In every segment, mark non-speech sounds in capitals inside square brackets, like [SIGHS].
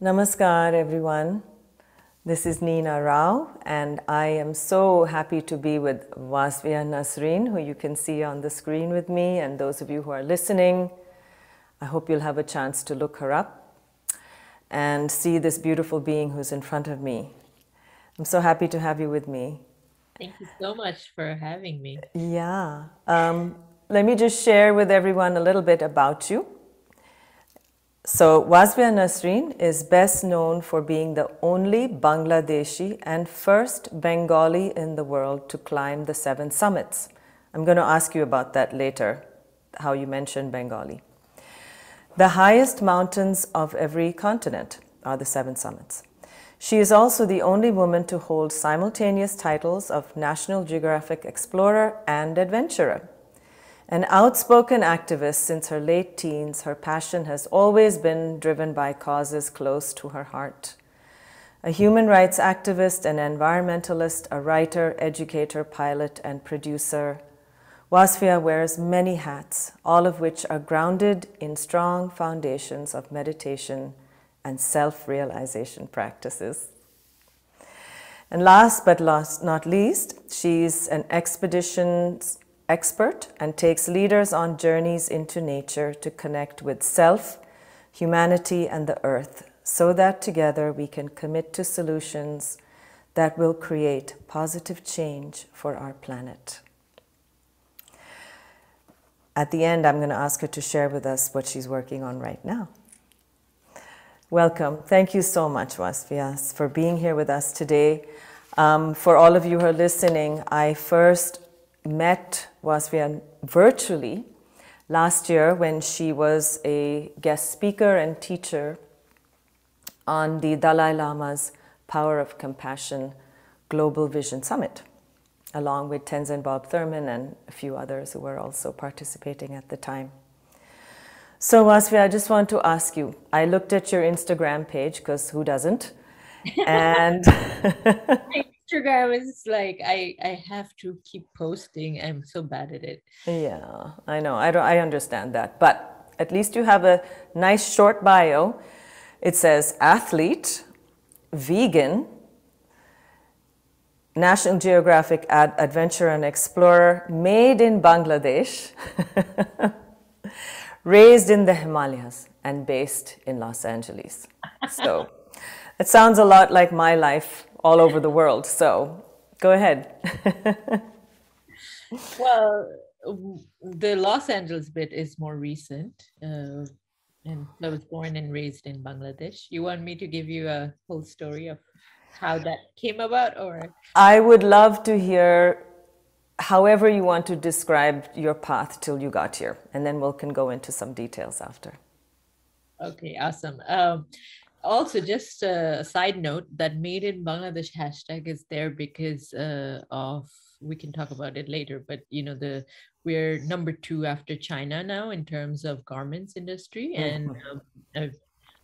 Namaskar, everyone. This is Nina Rao, and I am so happy to be with Wasfia Nazreen, who you can see on the screen with me, and those of you who are listening. I hope you'll have a chance to look her up and see this beautiful being who's in front of me. I'm so happy to have you with me. Thank you so much for having me. Yeah. Um, let me just share with everyone a little bit about you. So, Wasfia Nazreen is best known for being the only Bangladeshi and first Bengali in the world to climb the seven summits. I'm going to ask you about that later, how you mentioned Bengali. The highest mountains of every continent are the seven summits. She is also the only woman to hold simultaneous titles of National Geographic Explorer and Adventurer. An outspoken activist since her late teens, her passion has always been driven by causes close to her heart. A human rights activist, an environmentalist, a writer, educator, pilot, and producer, Wasfia wears many hats, all of which are grounded in strong foundations of meditation and self realization practices. And last but last, not least, she's an expeditions expert and takes leaders on journeys into nature to connect with self, humanity, and the earth so that together we can commit to solutions that will create positive change for our planet. At the end, I'm going to ask her to share with us what she's working on right now. Welcome. Thank you so much, Wasfia, for being here with us today. Um, for all of you who are listening, I first met Wasfia virtually last year when she was a guest speaker and teacher on the Dalai Lama's Power of Compassion Global Vision Summit, along with Tenzin Bob Thurman and a few others who were also participating at the time. So, Wasfia, I just want to ask you I looked at your Instagram page because who doesn't? [LAUGHS] And Instagram is like I I have to keep posting. I'm so bad at it. Yeah, I know. I don't. I understand that, but at least you have a nice short bio. It says athlete, vegan, National Geographic ad- adventurer and explorer, made in Bangladesh, [LAUGHS] raised in the Himalayas, and based in Los Angeles. So [LAUGHS] it sounds a lot like my life all over the world. So go ahead. [LAUGHS] well, the Los Angeles bit is more recent. Uh, and I was born and raised in Bangladesh. You want me to give you a whole story of how that came about or I would love to hear however you want to describe your path till you got here and then we'll can go into some details after. Okay, awesome. Um, also just a side note that made in bangladesh hashtag is there because uh, of we can talk about it later but you know the we're number two after china now in terms of garments industry and mm-hmm. um, i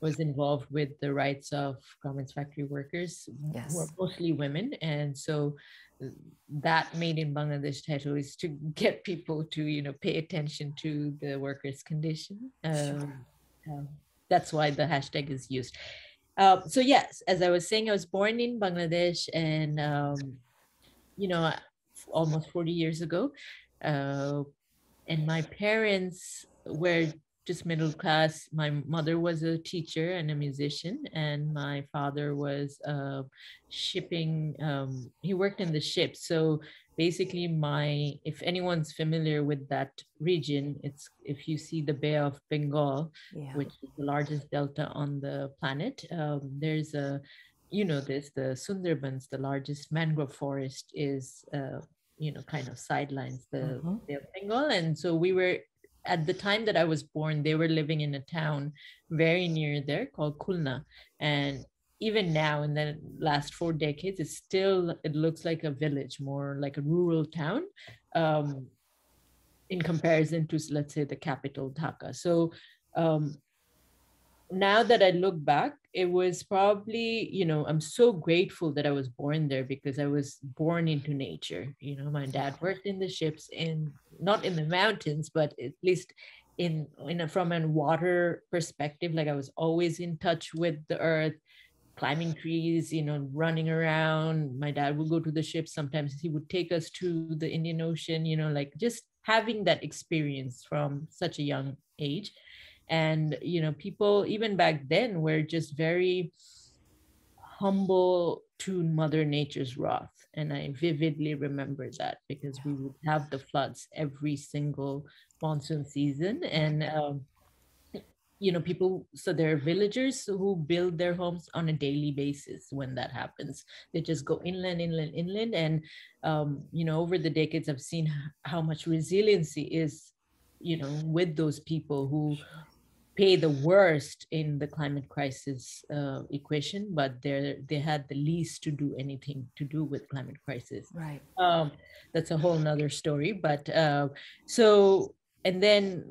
was involved with the rights of garments factory workers yes. who are mostly women and so that made in bangladesh title is to get people to you know pay attention to the workers condition um, sure. um, that's why the hashtag is used. Uh, so yes, as I was saying, I was born in Bangladesh, and um, you know, almost 40 years ago, uh, and my parents were just middle class. My mother was a teacher and a musician, and my father was uh, shipping. Um, he worked in the ship, so basically my if anyone's familiar with that region it's if you see the bay of bengal yeah. which is the largest delta on the planet um, there's a you know this the sundarbans the largest mangrove forest is uh, you know kind of sidelines the mm-hmm. bay of bengal and so we were at the time that I was born, they were living in a town very near there called Khulna. And even now in the last four decades it's still it looks like a village more like a rural town um, in comparison to let's say the capital dhaka. So um, now that i look back it was probably you know i'm so grateful that i was born there because i was born into nature. You know my dad worked in the ships in not in the mountains but at least in in a, from a water perspective like i was always in touch with the earth climbing trees you know running around. My dad would go to the ship. Sometimes he would take us to the indian ocean you know like just having that experience from such a young age. And you know people even back then were just very humble to mother nature's wrath. And i vividly remember that because we would have the floods every single monsoon season. And um, you know people so there are villagers who build their homes on a daily basis when that happens they just go inland inland inland and um, you know over the decades i've seen how much resiliency is you know with those people who pay the worst in the climate crisis uh, equation, but they they had the least to do anything to do with climate crisis. Right. Um, that's a whole nother story. But uh, so and then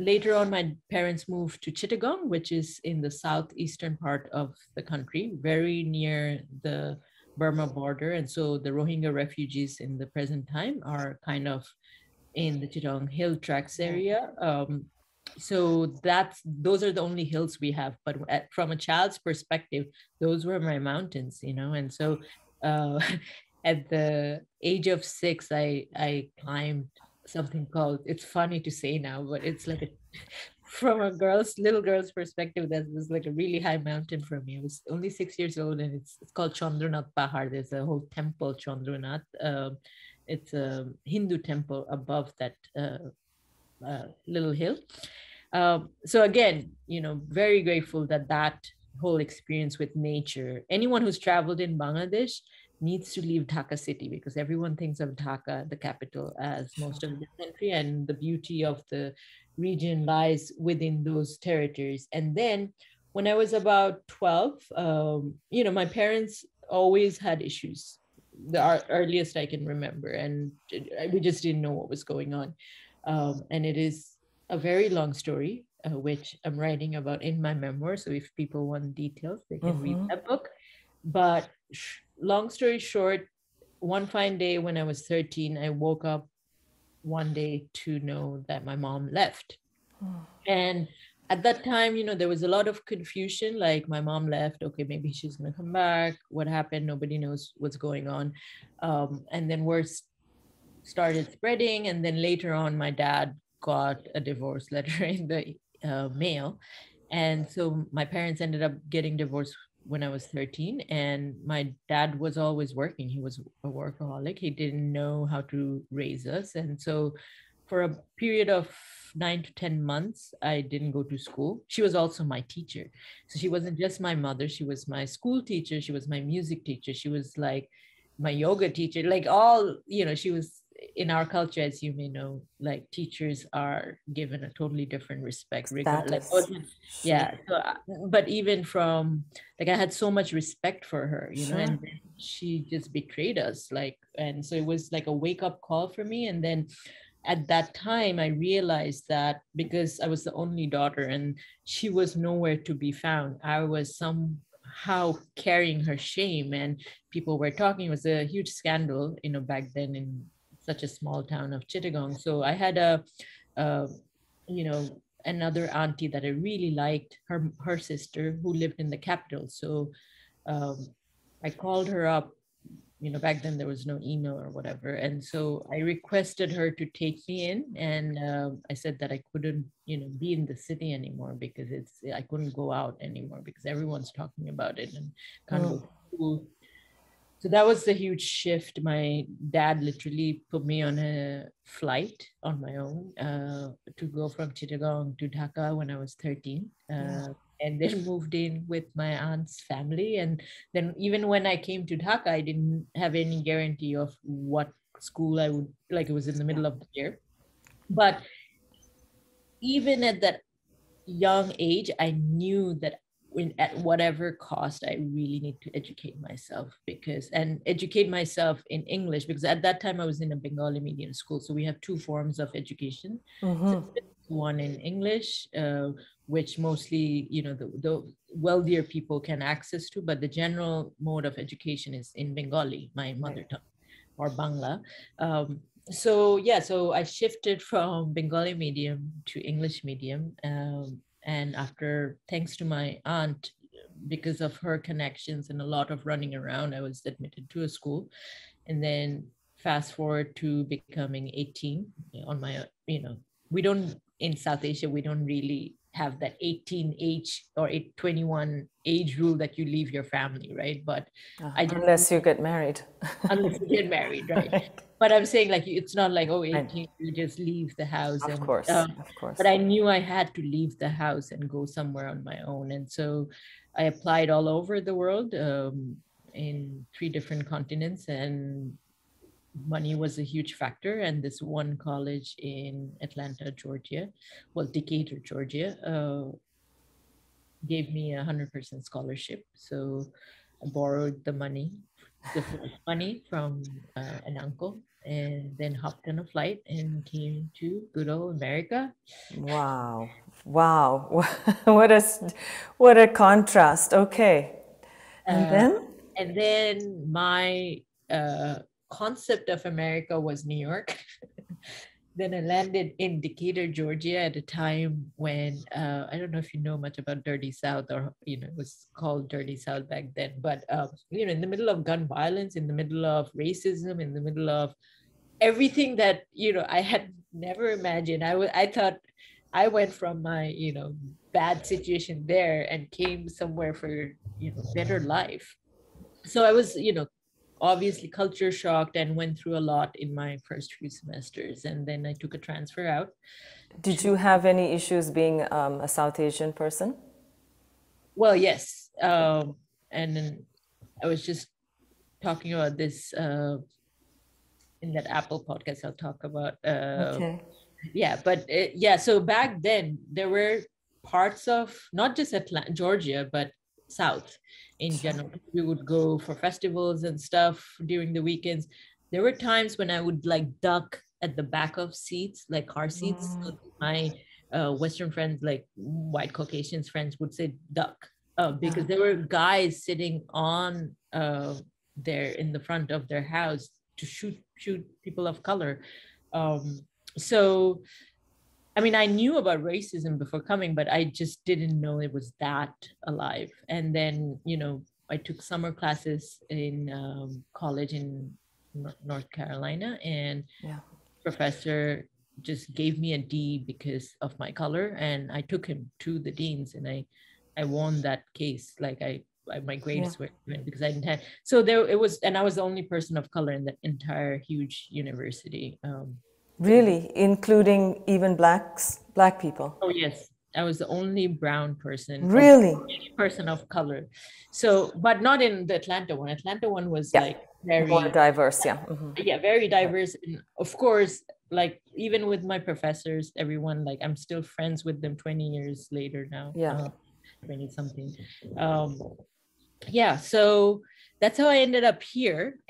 later on, my parents moved to Chittagong, which is in the southeastern part of the country, very near the Burma border. And so the Rohingya refugees in the present time are kind of in the Chittagong Hill Tracts area. Um, so that's those are the only hills we have but at, from a child's perspective those were my mountains you know and so uh, [LAUGHS] at the age of six i i climbed something called it's funny to say now but it's like a [LAUGHS] from a girl's little girl's perspective that was like a really high mountain for me i was only six years old and it's, it's called chandranath pahar there's a whole temple chandranath uh, it's a hindu temple above that uh, uh, little hill. Um, so again, you know, very grateful that that whole experience with nature. Anyone who's traveled in Bangladesh needs to leave Dhaka city because everyone thinks of Dhaka, the capital, as most of the country, and the beauty of the region lies within those territories. And then when I was about 12, um, you know, my parents always had issues, the earliest I can remember, and we just didn't know what was going on. Um, and it is a very long story, uh, which I'm writing about in my memoir. So if people want details, they can mm-hmm. read that book. But sh- long story short, one fine day when I was 13, I woke up one day to know that my mom left. Oh. And at that time, you know, there was a lot of confusion. Like my mom left. Okay, maybe she's gonna come back. What happened? Nobody knows what's going on. Um, and then worse started spreading. And then later on, my dad got a divorce [LAUGHS] letter in the uh, mail. And so my parents ended up getting divorced when I was 13. And my dad was always working. He was a workaholic. He didn't know how to raise us. And so for a period of nine to 10 months, I didn't go to school. She was also my teacher. So she wasn't just my mother, she was my school teacher, she was my music teacher, she was like my yoga teacher, like all, you know, she was in our culture, as you may know, like teachers are given a totally different respect. Like, yeah. So, uh, but even from like, I had so much respect for her, you sure. know, and she just betrayed us. Like, and so it was like a wake up call for me. And then at that time, I realized that because I was the only daughter and she was nowhere to be found, I was some how carrying her shame and people were talking it was a huge scandal you know back then in such a small town of Chittagong. So I had a, a you know, another auntie that I really liked, her her sister who lived in the capital. So um, I called her up. You know, back then there was no email or whatever, and so I requested her to take me in, and uh, I said that I couldn't, you know, be in the city anymore because it's I couldn't go out anymore because everyone's talking about it and can't oh. school so that was the huge shift my dad literally put me on a flight on my own uh, to go from chittagong to dhaka when i was 13 uh, yeah. and then moved in with my aunt's family and then even when i came to dhaka i didn't have any guarantee of what school i would like it was in the middle of the year but even at that young age i knew that when, at whatever cost i really need to educate myself because and educate myself in english because at that time i was in a bengali medium school so we have two forms of education. Mm-hmm. one in english uh, which mostly you know the, the wealthier people can access to but the general mode of education is in bengali my mother tongue or bangla. Um, so yeah, so I shifted from Bengali medium to English medium, um, and after thanks to my aunt, because of her connections and a lot of running around, I was admitted to a school, and then fast forward to becoming 18 on my you know we don't in south asia we don't really have that 18 age or 21 age rule that you leave your family right? But uh, I unless you get married. Unless you get married [LAUGHS] right? right? but i'm saying like it's not like oh 18 you just leave the house of and, course um, of course. but i knew i had to leave the house and go somewhere on my own. And so i applied all over the world um, in three different continents and money was a huge factor and this one college in atlanta georgia well decatur georgia uh, gave me a 100% scholarship. So i borrowed the money the money from uh, an uncle and then hopped on a flight and came to good old america. Wow. Wow. [LAUGHS] What a what a contrast. Okay. And uh, then? and then my uh, concept of America was New York. [LAUGHS] then I landed in Decatur, Georgia at a time when uh, I don't know if you know much about Dirty South or, you know, it was called Dirty South back then. But, um, you know, in the middle of gun violence, in the middle of racism, in the middle of everything that, you know, I had never imagined. I, w- I thought I went from my, you know, bad situation there and came somewhere for, you know, better life. So I was, you know, obviously culture shocked and went through a lot in my first few semesters and then i took a transfer out. Did you have any issues being um, a south asian person? Well yes um, and then i was just talking about this uh, in that apple podcast i'll talk about uh, okay. yeah but it, yeah so back then there were parts of not just atlanta georgia but south in general. We would go for festivals and stuff during the weekends. There were times when I would like duck at the back of seats, like car seats. Mm. my uh, Western friends, like white Caucasians friends, would say duck uh, because there were guys sitting on uh, there in the front of their house to shoot shoot people of color. Um, so I mean, I knew about racism before coming, but I just didn't know it was that alive. And then, you know, I took summer classes in um, college in North Carolina, and yeah. professor just gave me a D because of my color, and I took him to the deans, and I, I won that case. Like I, I my grades yeah. were because I didn't have. So there it was, and I was the only person of color in the entire huge university. Um, Really, including even blacks, black people. Oh yes, I was the only brown person. Really, person of color. So, but not in the Atlanta one. Atlanta one was yeah. like very more diverse. Yeah, mm-hmm. yeah, very diverse. And of course, like even with my professors, everyone like I'm still friends with them 20 years later now. Yeah, uh, 20 something. Um, yeah, so that's how I ended up here.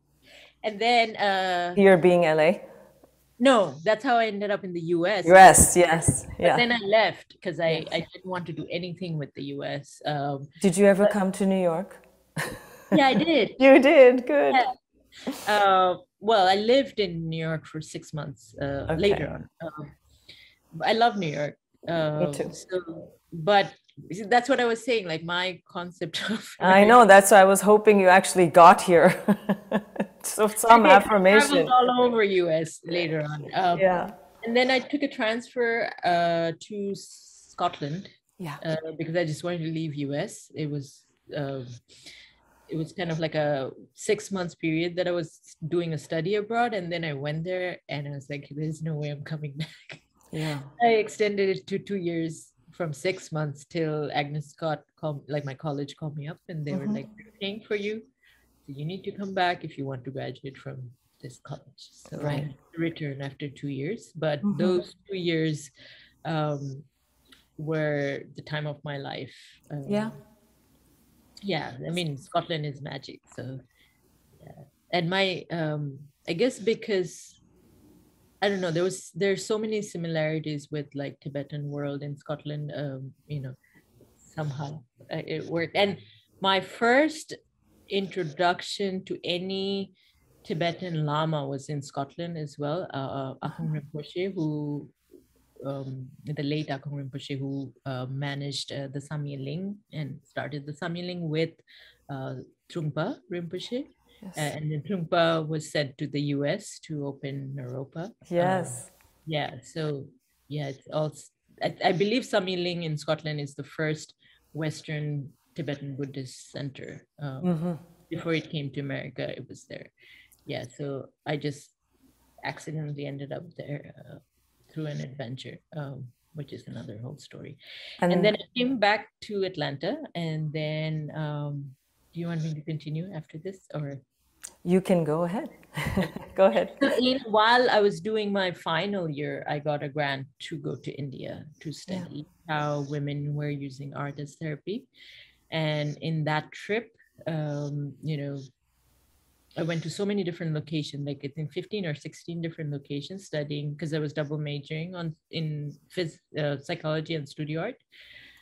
[LAUGHS] and then uh, here being LA no, that's how I ended up in the US. US, yes. But yeah. then I left because I, yes. I didn't want to do anything with the US. Um, did you ever but, come to New York? yeah, I did. [LAUGHS] you did, good. Yeah. Uh, well, I lived in New York for six months uh, okay. later on. Um, I love New York. Me too. Um, so, but that's what I was saying. Like my concept [LAUGHS] of. I know. That's why I was hoping you actually got here. [LAUGHS] [LAUGHS] so some affirmation. all over US later on. Um, yeah. And then I took a transfer uh, to Scotland. Yeah. Uh, because I just wanted to leave US. It was. Um, it was kind of like a six months period that I was doing a study abroad, and then I went there, and I was like, "There's no way I'm coming [LAUGHS] back." Yeah. I extended it to two years from six months till Agnes Scott called, like my college called me up and they mm-hmm. were like, paying for you. You need to come back if you want to graduate from this college. So right. Return after two years. But mm-hmm. those two years um, were the time of my life. Um, yeah. Yeah. I mean, Scotland is magic. So, yeah. And my, um, I guess because I don't know. There was there's so many similarities with like Tibetan world in Scotland. Um, you know, somehow uh, it worked. And my first introduction to any Tibetan Lama was in Scotland as well, uh, uh Akong Rinpoche, who um, the late Akong Rinpoche, who uh, managed uh, the Samye Ling and started the Samye Ling with uh, Trungpa Rinpoche. Yes. and then Trungpa was sent to the US to open Naropa. Yes. yeah, so yeah, it's all, I, I believe Samye Ling in Scotland is the first Western Tibetan Buddhist center. Um, mm-hmm. Before it came to America, it was there. Yeah, so I just accidentally ended up there uh, through an adventure, um, which is another whole story. And, and, then I came back to Atlanta, and then um, do you want me to continue after this, or? You can go ahead. [LAUGHS] go ahead. In, while I was doing my final year, I got a grant to go to India to study yeah. how women were using art as therapy. And in that trip, um, you know, I went to so many different locations, like I think 15 or 16 different locations studying because I was double majoring on in phys, uh, psychology and studio art.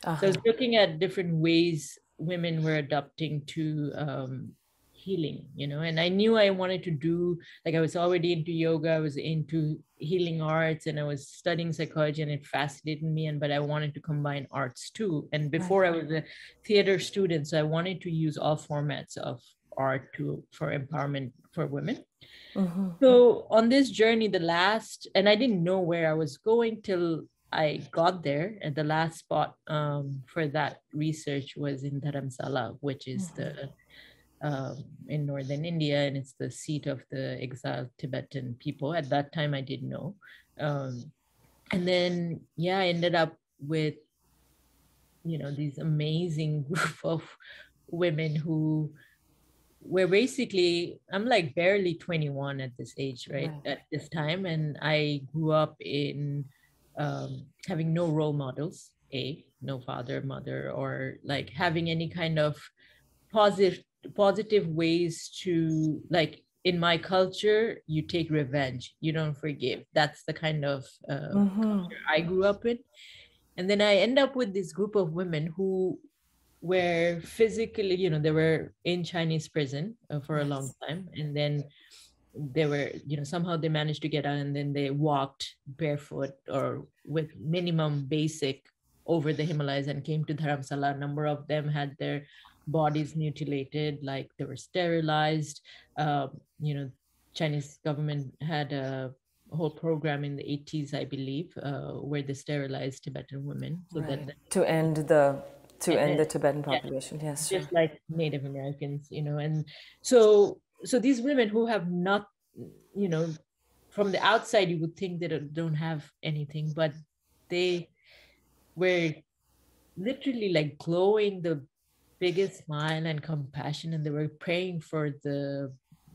Uh-huh. So I was uh-huh. looking at different ways women were adapting to um, healing, you know, and I knew I wanted to do, like I was already into yoga, I was into healing arts and I was studying psychology and it fascinated me. And, but I wanted to combine arts too. And before. I was a theater student, so I wanted to use all formats of art to for empowerment for women. Mm-hmm. So on this journey, the last, and I didn't know where I was going till I got there. And the last spot um, for that research was in Dharamsala, which is mm-hmm. the um, in northern India, and it's the seat of the exiled Tibetan people. At that time, I didn't know. Um, and then, yeah, I ended up with, you know, these amazing [LAUGHS] group of women who were basically, I'm like barely 21 at this age, right? right. At this time. And I grew up in um, having no role models, A, no father, mother, or like having any kind of positive positive ways to like in my culture you take revenge. You don't forgive. That's the kind of uh, mm-hmm. i grew up in. And then i end up with this group of women who were physically you know they were in chinese prison uh, for a long time. And then they were you know somehow they managed to get out and then they walked barefoot or with minimum basic over the himalayas and came to dharamsala. A number of them had their bodies mutilated, like they were sterilized. Uh, you know, Chinese government had a whole program in the 80s, I believe, uh, where they sterilized Tibetan women so right. that to end the to end the Tibetan population. Yeah, yes, just like Native Americans, you know, and so so these women who have not, you know, from the outside you would think they don't have anything, but they were literally like glowing the biggest smile and compassion and they were praying for the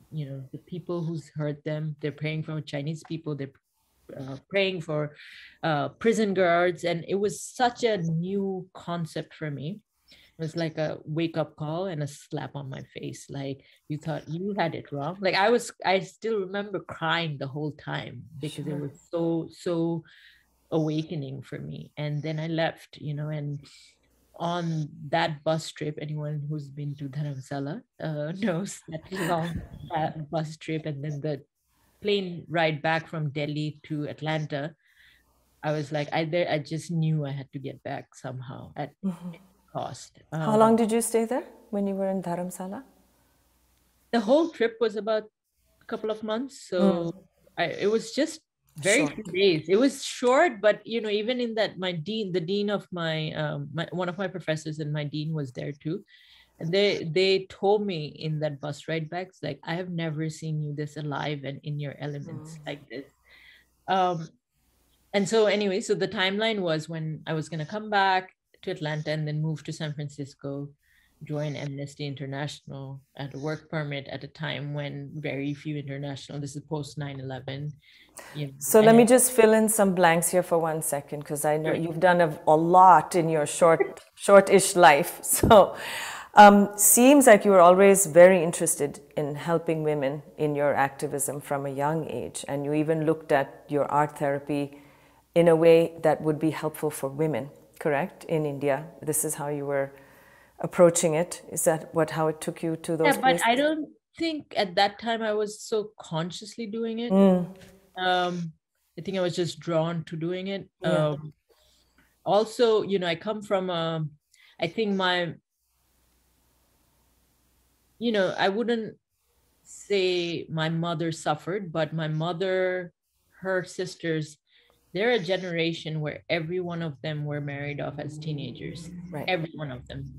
you know the people who's hurt them. They're praying for chinese people. They're uh, praying for uh, prison guards. And it was such a new concept for me. It was like a wake up call and a slap on my face. Like you thought you had it wrong. Like i was i still remember crying the whole time because sure. it was so so awakening for me. And then i left you know and on that bus trip, anyone who's been to Dharamsala uh, [LAUGHS] knows that long bus trip and then the plane ride back from Delhi to Atlanta. I was like, I there, I just knew I had to get back somehow at mm-hmm. cost. Um, How long did you stay there when you were in Dharamsala? The whole trip was about a couple of months, so mm. I, it was just very short. few days it was short but you know even in that my dean the dean of my um my, one of my professors and my dean was there too and they they told me in that bus ride back like i have never seen you this alive and in your elements mm. like this um and so anyway so the timeline was when i was going to come back to atlanta and then move to san francisco join Amnesty International at a work permit at a time when very few international, this is post 9 11. You know, so let me just fill in some blanks here for one second, because I know you've done a, a, lot in your short, short-ish life. [LAUGHS] So um, seems like you were always very interested in helping women in your activism from a young age, and you even looked at your art therapy in a way that would be helpful for women. Correct? In India, this is how you were approaching it. Is that what how it took you to those? Yeah, but I don't think at that time I was so consciously doing it. Mm. Um, I think I was just drawn to doing it. Yeah. Um, also, you know, I come from a, I think my, you know, I wouldn't say my mother suffered, but my mother, her sisters, they're a generation where every one of them were married off as teenagers. Right. Every one of them.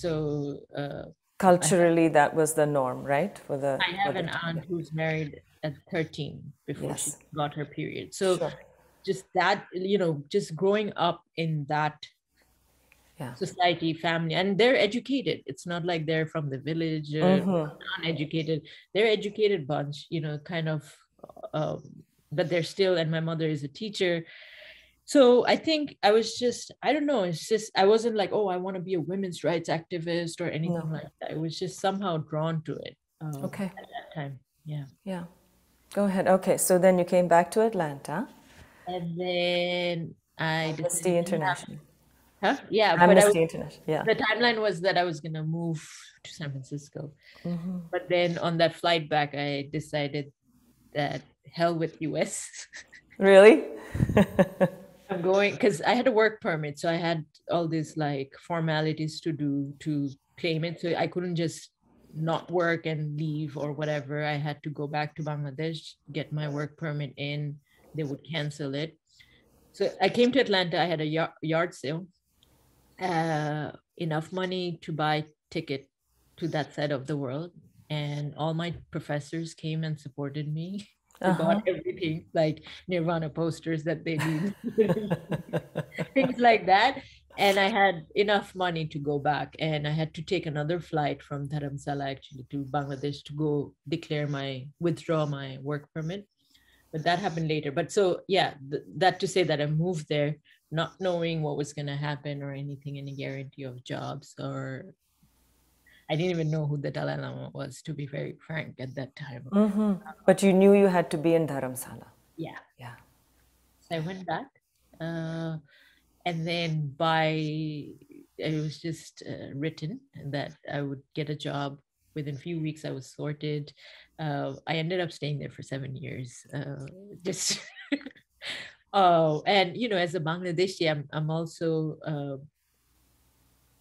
So uh, Culturally, that was the norm, right? For the I have an aunt who's married at 13 before she got her period. So Sure. just that, you know, just growing up in that Yeah. society, family, and they're educated. It's not like they're from the village or Mhm. uneducated. They're educated bunch, you know, kind of, um, but they're still, and my mother is a teacher. So I think I was just, I don't know, it's just, I wasn't like, oh, I want to be a women's rights activist or anything No. like that. I was just somehow drawn to it um, Okay. at that time. Yeah. Yeah. Go ahead. Okay. So then you came back to Atlanta. And then I Amnesty International. Huh? Yeah, but I Amnesty International. Yeah. the timeline was that I was gonna move to San Francisco. Mhm. But then on that flight back, I decided that hell with US. [LAUGHS] Really? [LAUGHS] I'm going because I had a work permit, so I had all these like formalities to do to claim it. So I couldn't just not work and leave or whatever. I had to go back to Bangladesh, get my work permit in. They would cancel it. So I came to Atlanta. I had a yard, sale, uh, enough money to buy ticket to that side of the world, and all my professors came and supported me. [LAUGHS] They Uh-huh. bought everything like Nirvana posters that they need, [LAUGHS] things like that. And I had enough money to go back, and I had to take another flight from Dharamsala actually to Bangladesh to go declare my withdraw my work permit. But that happened later. But so yeah, th- that to say that I moved there not knowing what was going to happen or anything, any guarantee of jobs or I didn't even know who the Dalai Lama was, to be very frank, at that time. Mhm. But you knew you had to be in Dharamsala. Yeah. Yeah. So I went back. Uh, and then by, it was just uh, written that I would get a job. Within a few weeks, I was sorted. Uh, I ended up staying there for seven years. Uh, [LAUGHS] just, oh, and you know, as a Bangladeshi, I'm, I'm also, uh,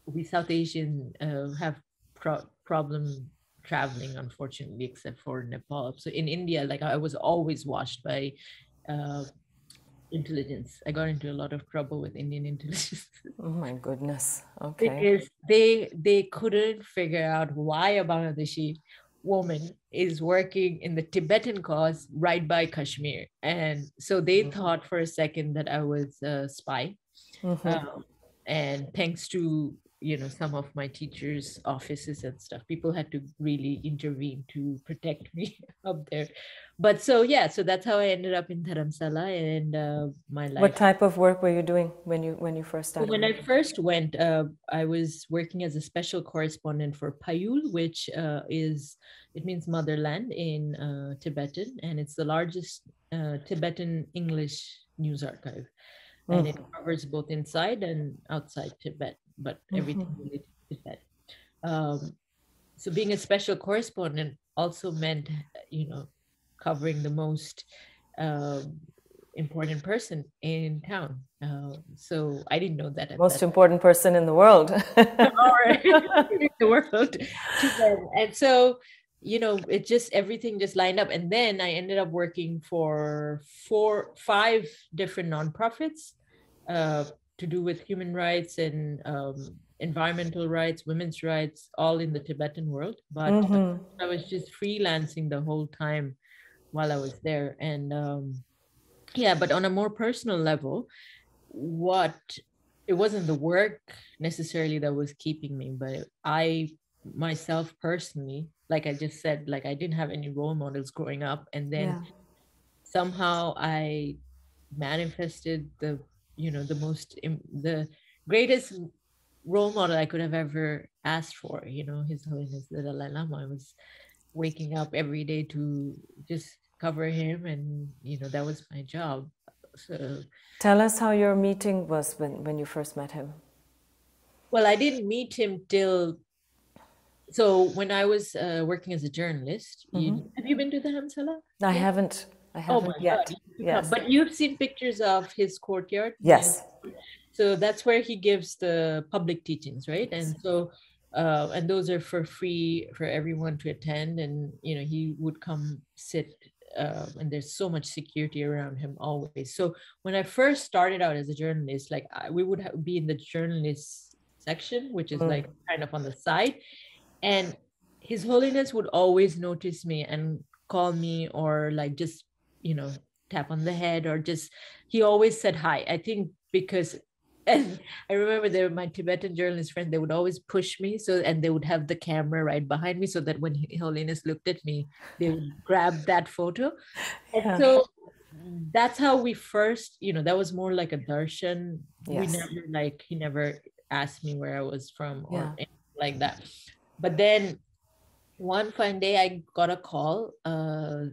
we South Asian uh, have pro- problem traveling, unfortunately, except for Nepal. So in India, like I was always watched by uh, intelligence. I got into a lot of trouble with Indian [LAUGHS] intelligence Oh my goodness. Okay. because they they couldn't figure out why a Bangladeshi woman is working in the Tibetan cause right by Kashmir, and so they Mhm. thought for a second that I was a spy. Mhm. Um, and thanks to you know some of my teachers' offices and stuff, people had to really intervene to protect [LAUGHS] me up there. But so yeah, so that's how I ended up in Dharamsala and uh, my life. What type of work were you doing when you when you first started? when I first went, uh, I was working as a special correspondent for Phayul, which uh, is it means motherland in uh, Tibetan, and it's the largest uh, Tibetan English news archive, and it covers both inside and outside Tibet, but everything related to that. Um, so being a special correspondent also meant, you know, covering the most um, important person in town. Uh, so I didn't know that at Most that important person in the world. or [LAUGHS] [LAUGHS] in the world. And so, you know, it just everything just lined up. And then I ended up working for four, five different nonprofits uh, to do with human rights and um, environmental rights, women's rights, all in the Tibetan world. But Mhm. I was just freelancing the whole time while I was there. And um, yeah, but on a more personal level, what it wasn't the work necessarily that was keeping me, but I myself personally, like I just said, like I didn't have any role models growing up. And then Yeah. somehow I manifested the, you know, the most, the greatest role model I could have ever asked for, you know, His Holiness the Dalai Lama. I was waking up every day to just cover him, and, you know, that was my job. So, Tell us how your meeting was when, when you first met him. well, I didn't meet him till so when I was uh, working as a journalist, you, have you been to the Dharamsala? I haven't. I Oh haven't my yet. God, Yes. But you've seen pictures of his courtyard? Yes. So that's where he gives the public teachings, right? And so, uh, and those are for free for everyone to attend. And, you know, he would come sit, uh, and there's so much security around him always. So when I first started out as a journalist, like I, we would ha- be in the journalist section, which is Mm. like kind of on the side. And His Holiness would always notice me and call me or like just, you know, tap on the head or just, he always said hi. I think because, and I remember there were my Tibetan journalist friend, they would always push me. So, and they would have the camera right behind me so that when Holiness looked at me, they would grab that photo. And Yeah. so that's how we first, you know, that was more like a darshan. We never like, he never asked me where I was from or Yeah. anything like that. But then one fine day I got a call uh,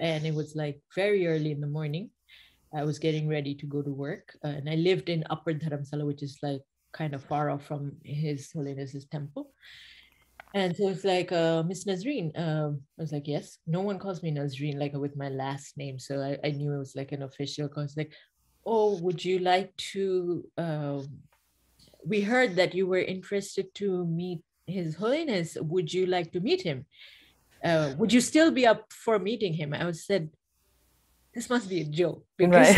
and it was like very early in the morning. I was getting ready to go to work uh, and I lived in Upper Dharamsala, which is like kind of far off from His Holiness's temple. And so it's like, uh, Miss Nazreen. Um, I was like, yes. No one calls me Nazreen like with my last name, so I, I knew it was like an official call. It's like, oh, would you like to? Um, we heard that you were interested to meet His Holiness. Would you like to meet him? Uh, would you still be up for meeting him? I was said, this must be a joke because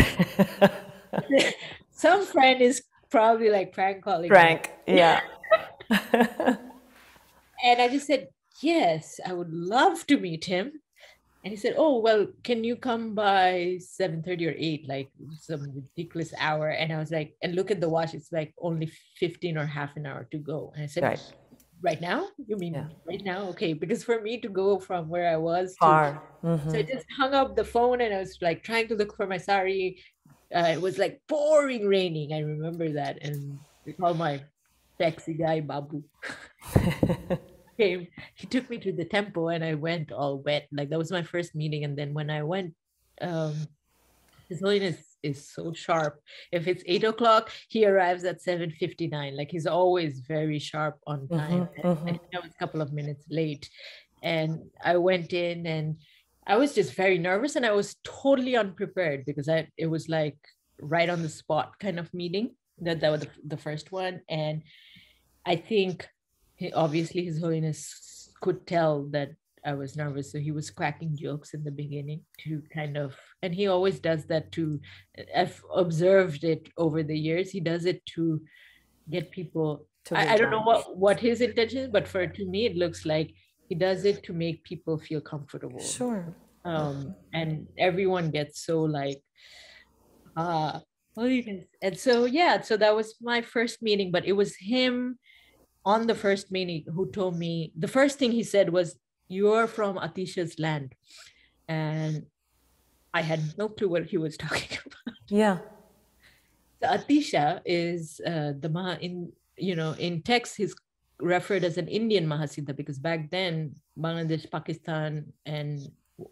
right. [LAUGHS] some friend is probably like prank calling. me. Frank. Yeah. [LAUGHS] [LAUGHS] And I just said, yes, I would love to meet him. And he said, oh, well, can you come by 7.30 or 8, like some ridiculous hour? And I was like, and look at the watch, it's like only 15 or half an hour to go. And I said, Right. Right now? You mean Yeah. right now? Okay, because for me to go from where I was to Far. so I Mhm. just hung up the phone and I was like trying to look for my sari. Uh, it was like pouring raining. I remember that. And they called my taxi guy Babu. [LAUGHS] Came. He took me to the temple and I went all wet. Like that was my first meeting. And then when I went, um, His Holiness is so sharp. If it's eight o'clock, he arrives at 7:59. Like he's always very sharp on time. Mhm, And mhm. I think I was a couple of minutes late. And I went in and I was just very nervous and I was totally unprepared because I it was like right on the spot kind of meeting. That that was the, the first one. And I think he, obviously His Holiness could tell that I was nervous. So he was cracking jokes in the beginning to kind of, and he always does that to, I've observed it over the years. He does it to get people, To I, I don't know what, what his intention is, but for to me, it looks like he does it to make people feel comfortable. Sure. Um, and everyone gets so like, ah, holiness. And so, yeah, so that was my first meeting, but it was him on the first meeting who told me the first thing he said was, You're from Atisha's land. And I had no clue what he was [LAUGHS] talking about. Yeah. So Atisha is uh, the Maha in you know in text he's referred as an Indian Mahasiddha because back then Bangladesh, Pakistan, and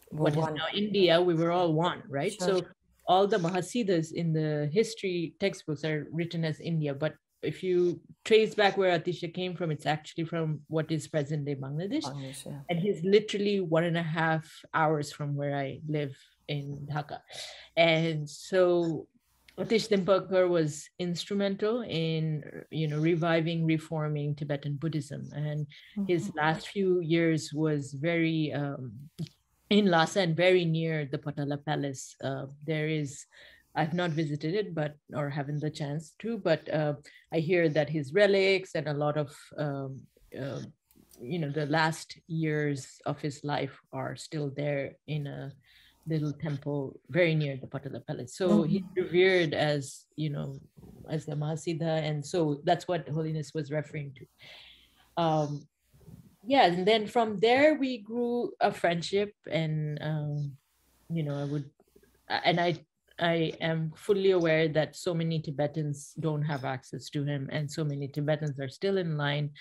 what is now India, we were all one, right? Sure. So all the Mahasiddhas in the history textbooks are written as India, but if you trace back where Atisha came from, it's actually from what is present day Bangladesh Bangladesh, yeah. and he's literally one and a half hours from where I live in Dhaka. And so Atish Dipankar was instrumental in you know reviving, reforming Tibetan Buddhism. And his last few years was very um, in Lhasa and very near the Potala Palace. Uh, there is I've not visited it, but or haven't the chance to, but uh, I hear that his relics and a lot of um, uh, you know the last years of his life are still there in a little temple very near the Potala Palace. So he's revered as you know as the Mahasiddha, and so that's what Holiness was referring to. Um, yeah, and then from there we grew a friendship, and um, you know I would, and I I am fully aware that so many Tibetans don't have access to him, and so many Tibetans are still in line,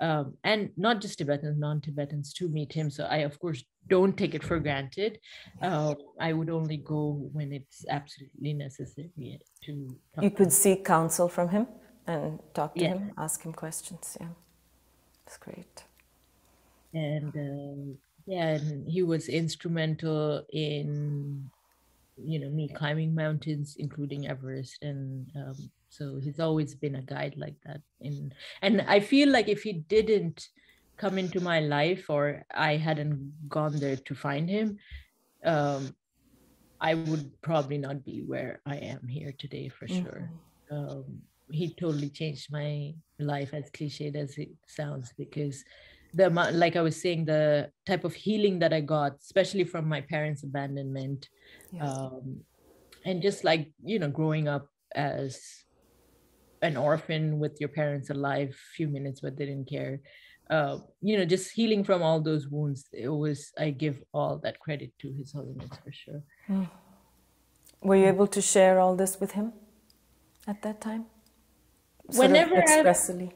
um, and not just Tibetans, non-Tibetans to meet him. So I, of course, don't take it for granted. Uh, I would only go when it's absolutely necessary to. You could seek counsel from him and talk to Yeah. him, ask him questions. Yeah. That's great. And uh, yeah, and he was instrumental in you know me climbing mountains including everest and um, so he's always been a guide like that and and i feel like if he didn't come into my life or i hadn't gone there to find him um, i would probably not be where i am here today for sure mm-hmm. um, he totally changed my life as cliched as it sounds because the like i was saying the type of healing that i got especially from my parents abandonment yes. um, and just like you know growing up as an orphan with your parents alive few minutes but they didn't care uh, you know just healing from all those wounds it was i give all that credit to his holiness for sure mm. were you able to share all this with him at that time sort whenever expressly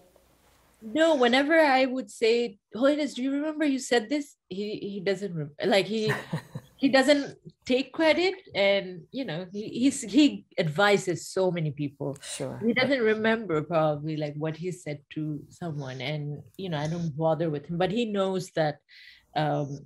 no whenever i would say holiness do you remember you said this he he doesn't like he [LAUGHS] he doesn't take credit and you know he he's, he advises so many people sure he doesn't remember probably like what he said to someone and you know i don't bother with him but he knows that um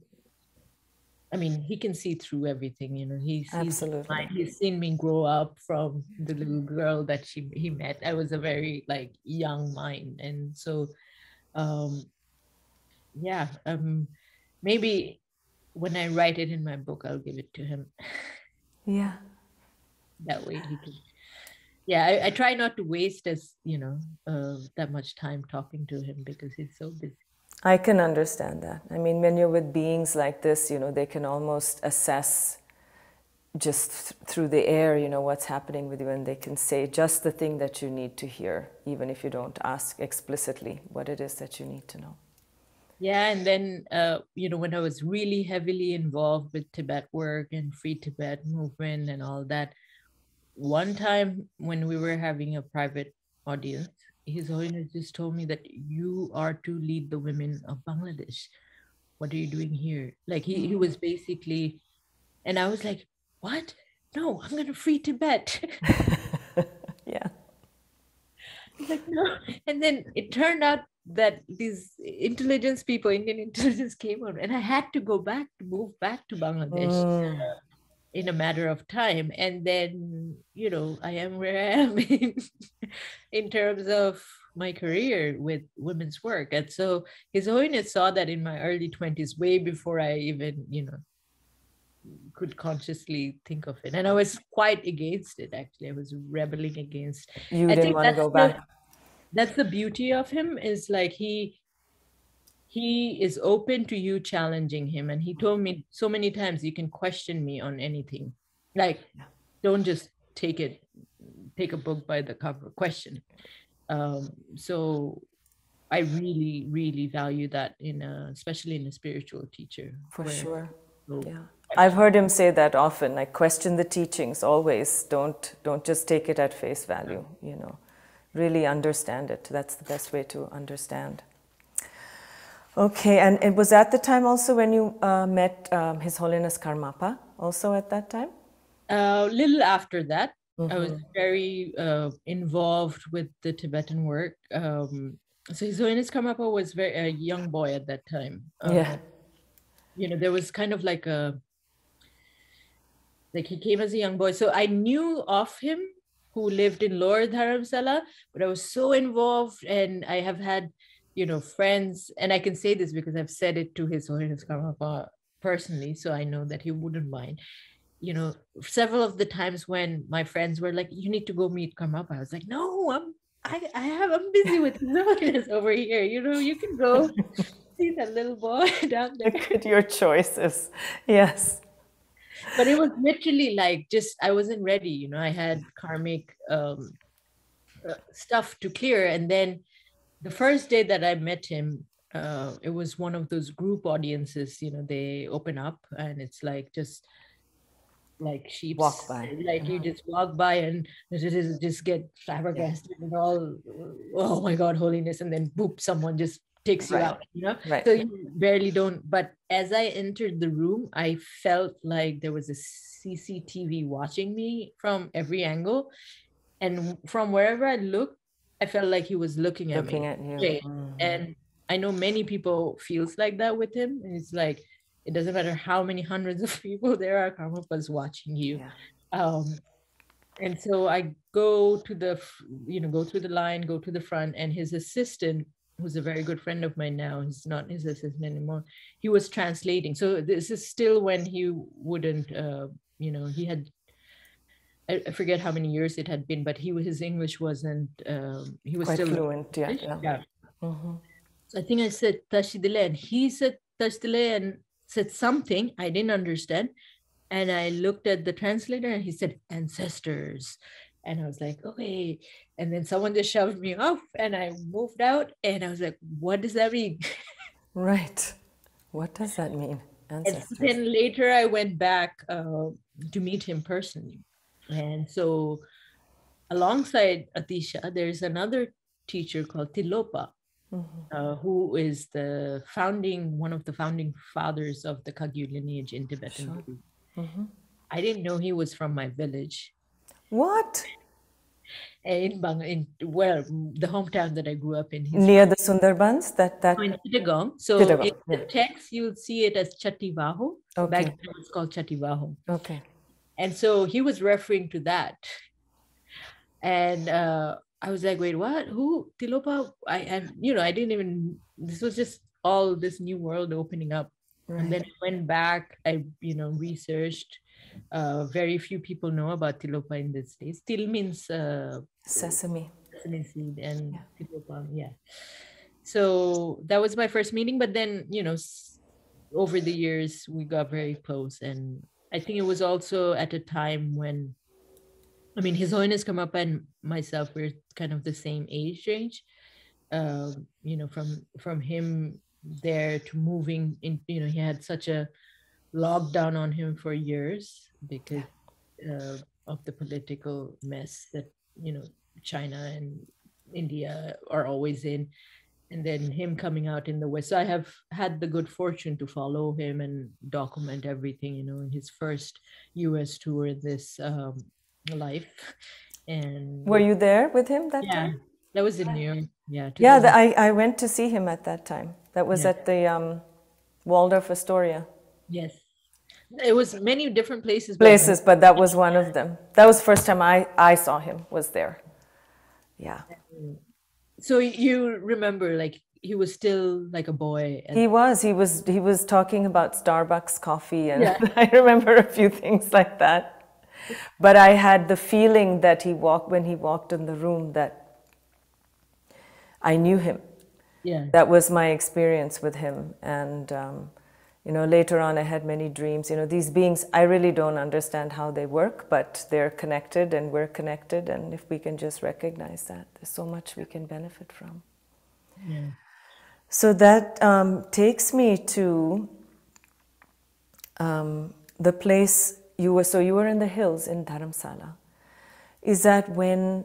I mean, he can see through everything, you know. He's absolutely he's seen me grow up from the little girl that she he met. I was a very like young mind, and so, um, yeah, um, maybe when I write it in my book, I'll give it to him. Yeah, that way he can. Yeah, I, I try not to waste as you know uh, that much time talking to him because he's so busy. I can understand that. I mean, when you're with beings like this, you know, they can almost assess just th- through the air, you know, what's happening with you, and they can say just the thing that you need to hear, even if you don't ask explicitly what it is that you need to know. Yeah, and then, uh, you know, when I was really heavily involved with Tibet work and Free Tibet movement and all that, one time when we were having a private audience, his Holiness just told me that you are to lead the women of Bangladesh. What are you doing here? Like he, he was basically, and I was like, what? No, I'm going to free Tibet. [LAUGHS] [LAUGHS] like, no. And then it turned out that these intelligence people, Indian intelligence came out, and I had to go back to move back to Bangladesh. Mm in a matter of time and then you know i am where i am in, [LAUGHS] in terms of my career with women's work and so his holiness saw that in my early 20s way before i even you know could consciously think of it. And i was quite against it actually. I was rebelling against you I didn't want to go back? the, that's the beauty of him is like he he is open to you challenging him. And he told me so many times you can question me on anything. Like don't just take it take a book by the cover question. Um, so i really really value that in a especially in a spiritual teacher for sure. so, yeah i've heard him say that often like question the teachings always don't don't just take it at face value you know really understand it that's the best way to understand Okay, and it was at the time also when you uh, met um, His Holiness Karmapa, also at that time? A uh, little after that. Mm-hmm. I was mm-hmm. very uh, involved with the Tibetan work. Um, so His Holiness Karmapa was very a young boy at that time. Um, yeah. You know, there was kind of like a, like he came as a young boy. So I knew of him who lived in Lower Dharamsala, but I was so involved and I have had you know, friends, and I can say this because I've said it to His Holiness Karmapa personally, so I know that he wouldn't mind. You know, several of the times when my friends were like, "You need to go meet Karmapa," I was like, "No, I'm, I, I have, I'm busy with His [LAUGHS] Holiness over here. You know, you can go [LAUGHS] see that little boy [LAUGHS] down there." Look at your choices. Yes. But it was literally like just I wasn't ready. You know, I had karmic um, uh, stuff to clear, and then the first day that I met him, uh, it was one of those group audiences. You know, they open up and it's like just like sheep walk by like you just walk by and just, just get flabbergasted yeah. and all oh my god holiness and then boop someone just takes you right. out you know right. so you barely don't but as i entered the room i felt like there was a cctv watching me from every angle and from wherever i looked I felt like he was looking at looking me. at you. Mm-hmm. And I I know many people feels like that with him. And it's like it doesn't matter how many hundreds of [LAUGHS] people there are, Karmapa's watching you. Yeah. Um, and so I go to the, you know, go through the line, go to the front, and his assistant, who's a very good friend of mine now, he's not his assistant anymore. He was translating. So this is still when he wouldn't, uh, you know, he had I, forget how many years it had been, but he his English wasn't. Um, he was Quite still fluent. Yeah, yeah. yeah. Mm-hmm. So I think I said Tashdile, and he said Tashdile and said something I didn't understand, and I looked at the translator, and he said ancestors, and I was like, okay. And then someone just shoved me off, and I moved out, and I was like, what does that mean? right. What does that mean? Ancestors. And then later I went back uh, to meet him personally and so alongside Atisha, there's another teacher called Tilopa, mm-hmm. uh, who is the founding, one of the founding fathers of the Kagyu lineage in Tibetan sure. mm-hmm. I didn't know he was from my village. What? In Bang, in well, the hometown that I grew up in. Near the Sundarbans, that that. In Chittagong. So Chittagong. in the text, you'll see it as Chativaho. Okay. Back then it's called Chativaho. Okay and so he was referring to that and uh, i was like wait what who tilopa i and you know i didn't even this was just all this new world opening up right. and then i went back i you know researched uh, very few people know about tilopa in this days til means uh, sesame sesame seed and yeah. tilopa yeah so that was my first meeting but then you know over the years we got very close and I think it was also at a time when, I mean, His Holiness Karmapa and myself were kind of the same age range. Uh, you know, from from him there to moving in, you know, he had such a lockdown on him for years because uh, of the political mess that you know China and India are always in. And then him coming out in the west. So i have had the good fortune to follow him and document everything you know in his first us tour in this um, life. And were you there with him that yeah, time? That was in new york. Yeah yeah the, I, I went to see him at that time. That was yeah. at the um, waldorf astoria. Yes it was many different places places but, but that was one of them. That was first time i i saw him was there. Yeah. So you remember like he was still like a boy and... he was. He was he was talking about starbucks coffee and yeah. [LAUGHS] i remember a few things like that. But i had the feeling that he walked when he walked in the room that i knew him. Yeah. That was my experience with him. And um, you know, later on I had many dreams. You know, these beings, I really don't understand how they work, but they're connected and we're connected. And if we can just recognize that, there's so much we can benefit from. Yeah. So that um, takes me to um, the place you were. So you were in the hills in Dharamsala. Is that when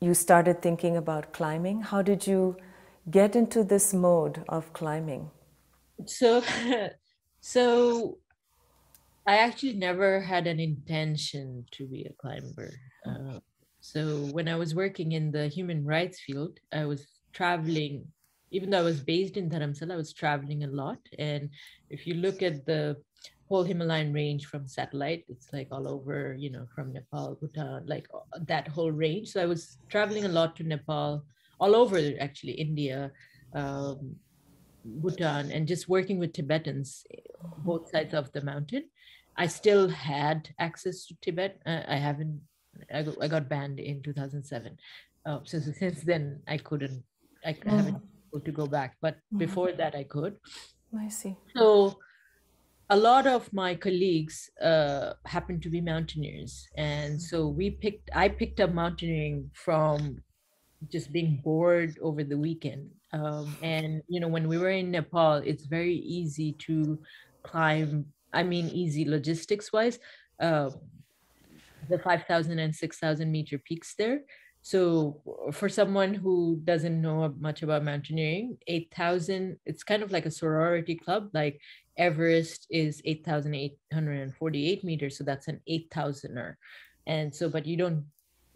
you started thinking about climbing? How did you get into this mode of climbing? So [LAUGHS] So I actually never had an intention to be a climber. Uh, so when I was working in the human rights field, I was traveling, even though I was based in Dharamsala, I was traveling a lot. And if you look at the whole Himalayan range from satellite, it's like all over, you know, from Nepal, Bhutan, like uh, that whole range. So I was traveling a lot to Nepal, all over actually India, um, Bhutan and just working with Tibetans, both sides of the mountain. I still had access to Tibet. Uh, I haven't. I got, I got banned in 2007. Uh, so, so, since then, I couldn't. I mm. haven't able to go back. But mm. before that, I could. I see. So a lot of my colleagues uh, happen to be mountaineers, and so we picked. I picked up mountaineering from just being bored over the weekend um, and you know when we were in nepal it's very easy to climb i mean easy logistics wise uh, the 5000 and 6000 meter peaks there. So for someone who doesn't know much about mountaineering 8000 it's kind of like a sorority club like everest is 8848 meters so that's an 8000er and so but you don't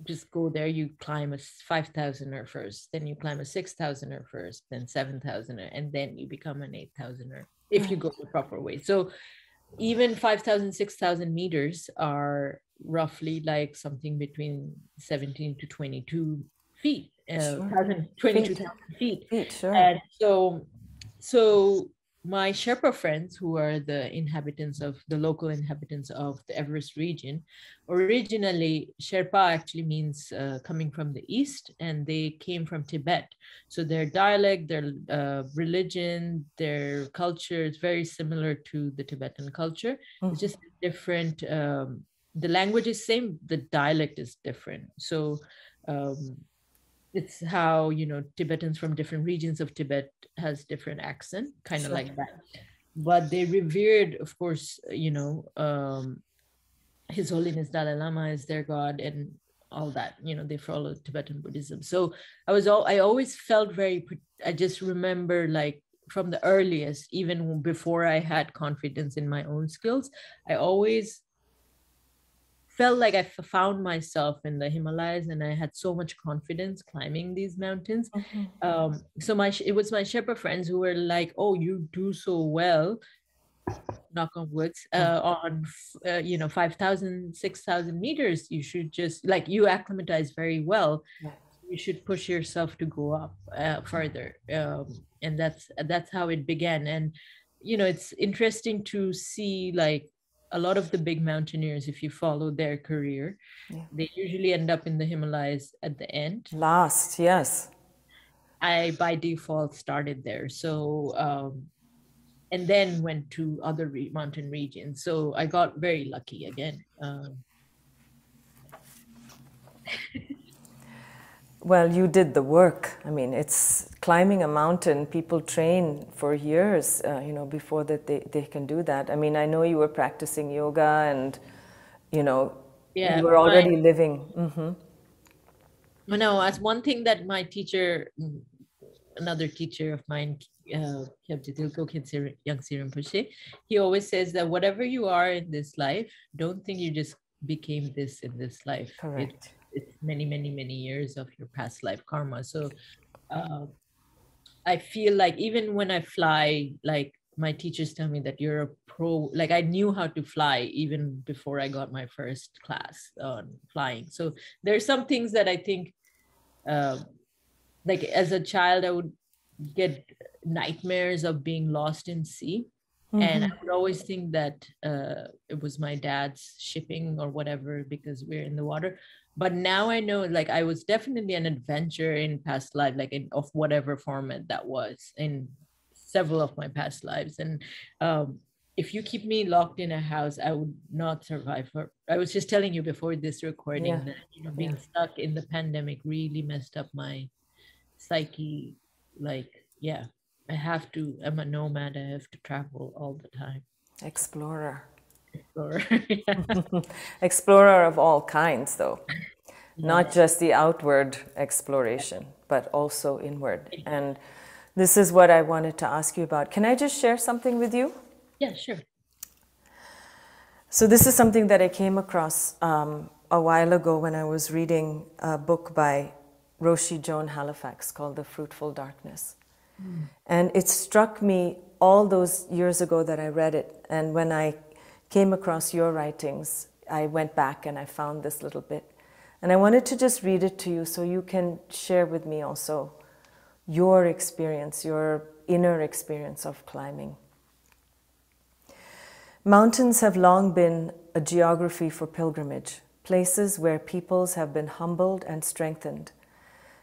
just go there. You climb a 5,000er first, then you climb a 6,000er first, then 7,000er, and then you become an 8,000er if you go the proper way. So even 5,000, 6,000 meters are roughly like something between 17 to 22 feet, uh, sure. 22,000 feet. feet. Sure. And so, so my Sherpa friends, who are the inhabitants of the local inhabitants of the Everest region, originally Sherpa actually means uh, coming from the east, and they came from Tibet. So their dialect, their uh, religion, their culture is very similar to the Tibetan culture. Mm. It's just different. Um, the language is same, the dialect is different. So. Um, it's how you know tibetans from different regions of tibet has different accent kind of sure. like that but they revered of course you know um his holiness dalai lama is their god and all that you know they follow tibetan buddhism so i was all i always felt very i just remember like from the earliest even before i had confidence in my own skills i always felt like I found myself in the Himalayas and I had so much confidence climbing these mountains. Mm-hmm. Um, so my it was my Sherpa friends who were like, "Oh, you do so well." knock on woods uh, on uh, you know 5000 6000 meters you should just like you acclimatize very well you should push yourself to go up uh, further um, and that's that's how it began and you know it's interesting to see like a lot of the big mountaineers, if you follow their career, yeah. they usually end up in the Himalayas at the end. Last, yes. I by default started there. So, um, and then went to other re- mountain regions. So I got very lucky again. Um, Well, you did the work. I mean, it's climbing a mountain. People train for years, uh, you know, before that they, they can do that. I mean, I know you were practicing yoga and, you know, yeah, you were already my, living. Mm-hmm. No, as one thing that my teacher, another teacher of mine, uh, he always says that whatever you are in this life, don't think you just became this in this life. Correct. It, it's many many many years of your past life karma so uh, i feel like even when i fly like my teachers tell me that you're a pro like i knew how to fly even before i got my first class on flying. So there's some things that i think uh, like as a child i would get nightmares of being lost in sea. Mm-hmm. and i would always think that uh, it was my dad's shipping or whatever because we're in the water but now i know like i was definitely an adventure in past life like in of whatever format that was in several of my past lives and um, if you keep me locked in a house i would not survive for i was just telling you before this recording yeah. that you know being yeah. stuck in the pandemic really messed up my psyche like yeah i have to i'm a nomad i have to travel all the time explorer explorer. [LAUGHS] [LAUGHS] explorer of all kinds, though. Yeah. Not just the outward exploration, but also inward. And this is what I wanted to ask you about. Can I just share something with you? Yeah, sure. So, this is something that I came across um, a while ago when I was reading a book by Roshi Joan Halifax called The Fruitful Darkness. Mm. And it struck me all those years ago that I read it. And when I came across your writings, I went back and I found this little bit. And I wanted to just read it to you so you can share with me also your experience, your inner experience of climbing. Mountains have long been a geography for pilgrimage, places where peoples have been humbled and strengthened.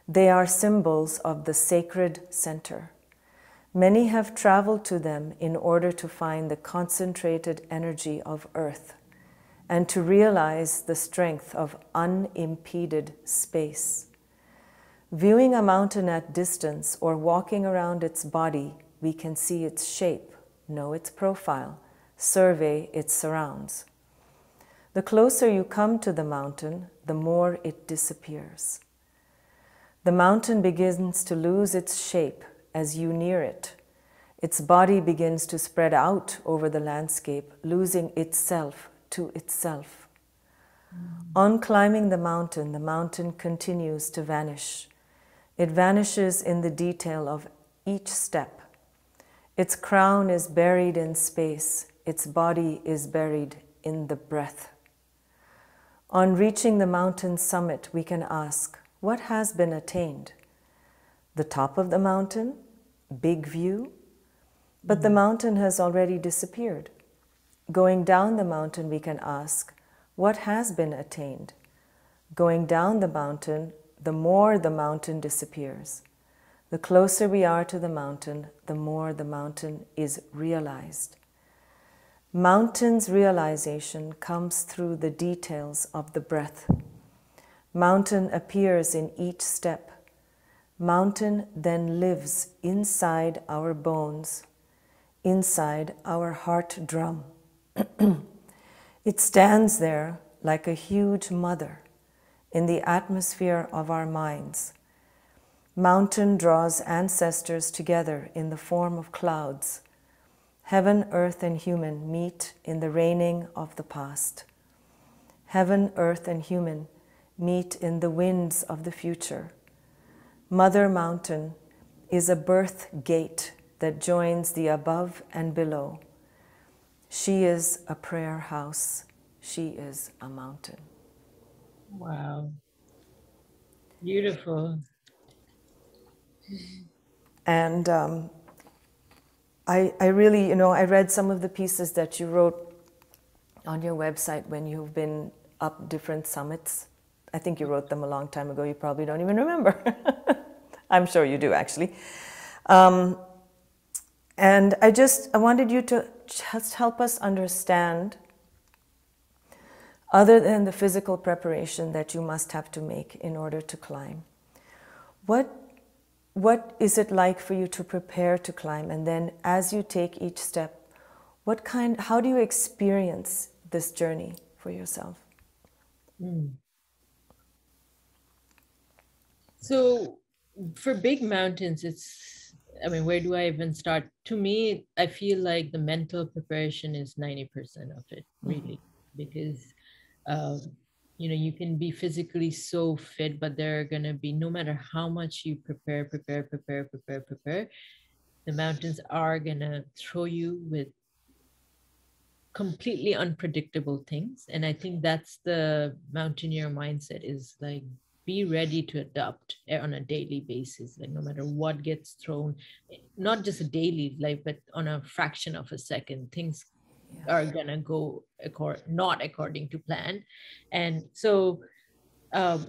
They are symbols of the sacred center. Many have traveled to them in order to find the concentrated energy of earth and to realize the strength of unimpeded space. Viewing a mountain at distance or walking around its body, we can see its shape, know its profile, survey its surrounds. The closer you come to the mountain, the more it disappears. The mountain begins to lose its shape as you near it. Its body begins to spread out over the landscape, losing itself to itself. On climbing the mountain, the mountain continues to vanish. It vanishes in the detail of each step. Its crown is buried in space, its body is buried in the breath. On reaching the mountain summit, we can ask, What has been attained? The top of the mountain? Big view? But the mm-hmm. mountain has already disappeared. Going down the mountain, we can ask, What has been attained? Going down the mountain, the more the mountain disappears. The closer we are to the mountain, the more the mountain is realized. Mountain's realization comes through the details of the breath. Mountain appears in each step. Mountain then lives inside our bones, inside our heart drum. [CLEARS THROAT] it stands there like a huge mother in the atmosphere of our minds. Mountain draws ancestors together in the form of clouds Heaven, earth, and human meet in the reigning of the past. Heaven, earth, and human meet in the winds of the future. Mother Mountain is a birth gate that joins the above and below. She is a prayer house. She is a mountain. Wow. Beautiful. And um, I, I really, you know, I read some of the pieces that you wrote on your website when you've been up different summits. I think you wrote them a long time ago. You probably don't even remember. [LAUGHS] I'm sure you do, actually. Um, and I just I wanted you to just help us understand, other than the physical preparation that you must have to make in order to climb, what what is it like for you to prepare to climb and then as you take each step what kind how do you experience this journey for yourself mm. So for big mountains it's i mean where do i even start to me i feel like the mental preparation is 90% of it really mm. because um, you know you can be physically so fit but there are going to be no matter how much you prepare prepare prepare prepare prepare the mountains are going to throw you with completely unpredictable things and i think that's the mountaineer mindset is like be ready to adapt on a daily basis like no matter what gets thrown not just a daily life but on a fraction of a second things are gonna go accord not according to plan. And so um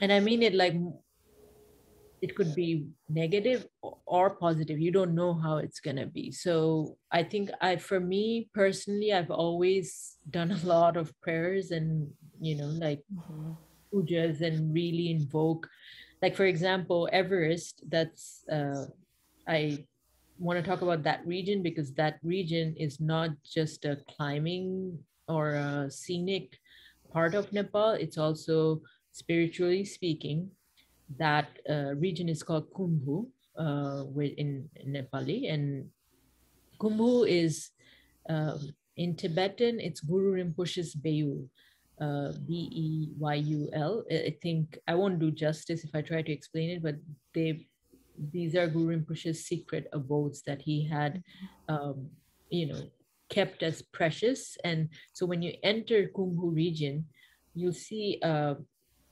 and i mean it like it could be negative or positive. You don't know how it's going to be. So i think i for me personally i've always done a lot of prayers and you know like mm-hmm. Pujas and really invoke like for example everest that's uh i want to talk about that region because that region is not just a climbing or a scenic part of Nepal, it's also spiritually speaking. That uh, region is called Khumbu uh, Nepali, and Khumbu is uh, in Tibetan, it's Guru Rinpoche's Beyul, uh, B E Y U L. I think I won't do justice if I try to explain it, but they these are Guru Rinpoche's secret abodes that he had, um, you know, kept as precious. And so when you enter Khumbu region, you'll see uh,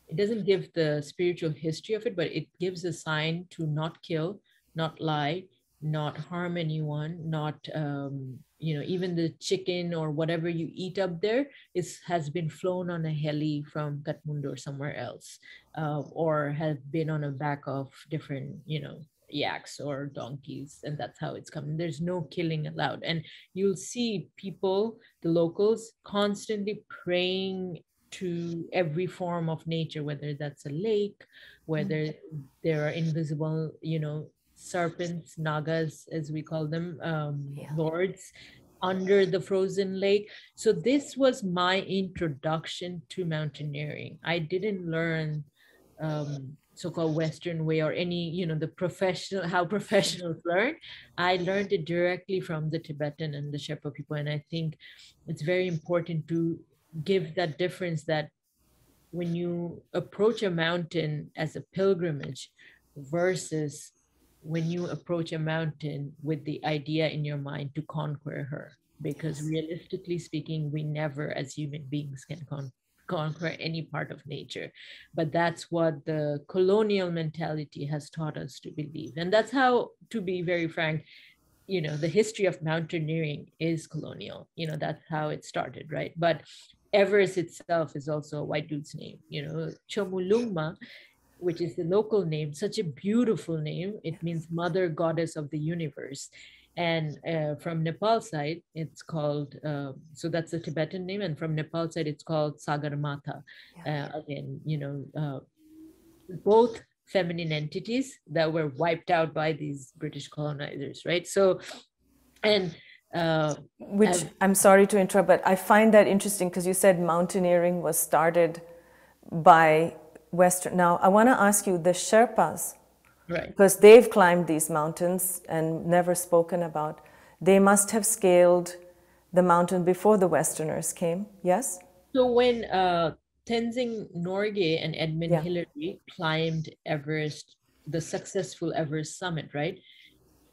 it doesn't give the spiritual history of it, but it gives a sign to not kill, not lie, not harm anyone, not um, you know even the chicken or whatever you eat up there is has been flown on a heli from Kathmandu or somewhere else, uh, or have been on a back of different you know yaks or donkeys and that's how it's coming there's no killing allowed and you'll see people the locals constantly praying to every form of nature whether that's a lake whether mm-hmm. there are invisible you know serpents, nagas, as we call them, um, yeah. lords under the frozen lake. So this was my introduction to mountaineering. I didn't learn um, so-called Western way or any, you know, the professional, how [LAUGHS] professionals learn. I learned it directly from the Tibetan and the Sherpa people. And I think it's very important to give that difference that when you approach a mountain as a pilgrimage versus when you approach a mountain with the idea in your mind to conquer her. Because realistically speaking we never as human beings can con- conquer any part of nature. But that's what the colonial mentality has taught us to believe. And that's how to be very frank you know the history of mountaineering is colonial. You know that's how it started right? But everest itself is also a white dude's name you know chomolungma which is the local name such a beautiful name. It means mother goddess of the universe. And uh, from nepal side it's called uh, so that's the tibetan name. And from nepal side it's called sagarmatha yeah. uh, again you know uh, both feminine entities that were wiped out by these british colonizers right? So and uh, which i'm sorry to interrupt but i find that interesting because you said mountaineering was started by western. Now i want to ask you the sherpas right. because they've climbed these mountains and never spoken about they must have scaled the mountain before the westerners came yes? So when uh, tenzing norgay and edmund yeah. hillary climbed everest the successful everest summit right?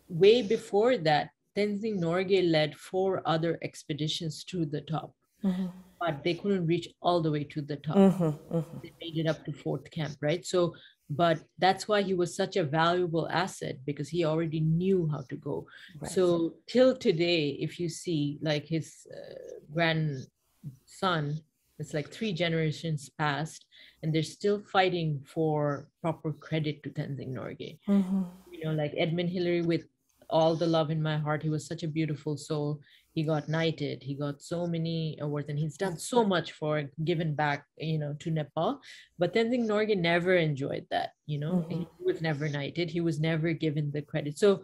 Way before that tenzing norgay led four other expeditions to the top. Mm-hmm. But they couldn't reach all the way to the top mm-hmm, mm-hmm. they made it up to fourth camp right so but that's why he was such a valuable asset because he already knew how to go right. so till today if you see like his uh, grandson it's like three generations past and they're still fighting for proper credit to tenzing norgay mm-hmm. you know like edmund hillary with all the love in my heart he was such a beautiful soul he got knighted he got so many awards and he's done so much for giving back you know to nepal. But tenzing norgay never enjoyed that you know? Mm-hmm. he was never knighted. He was never given the credit. So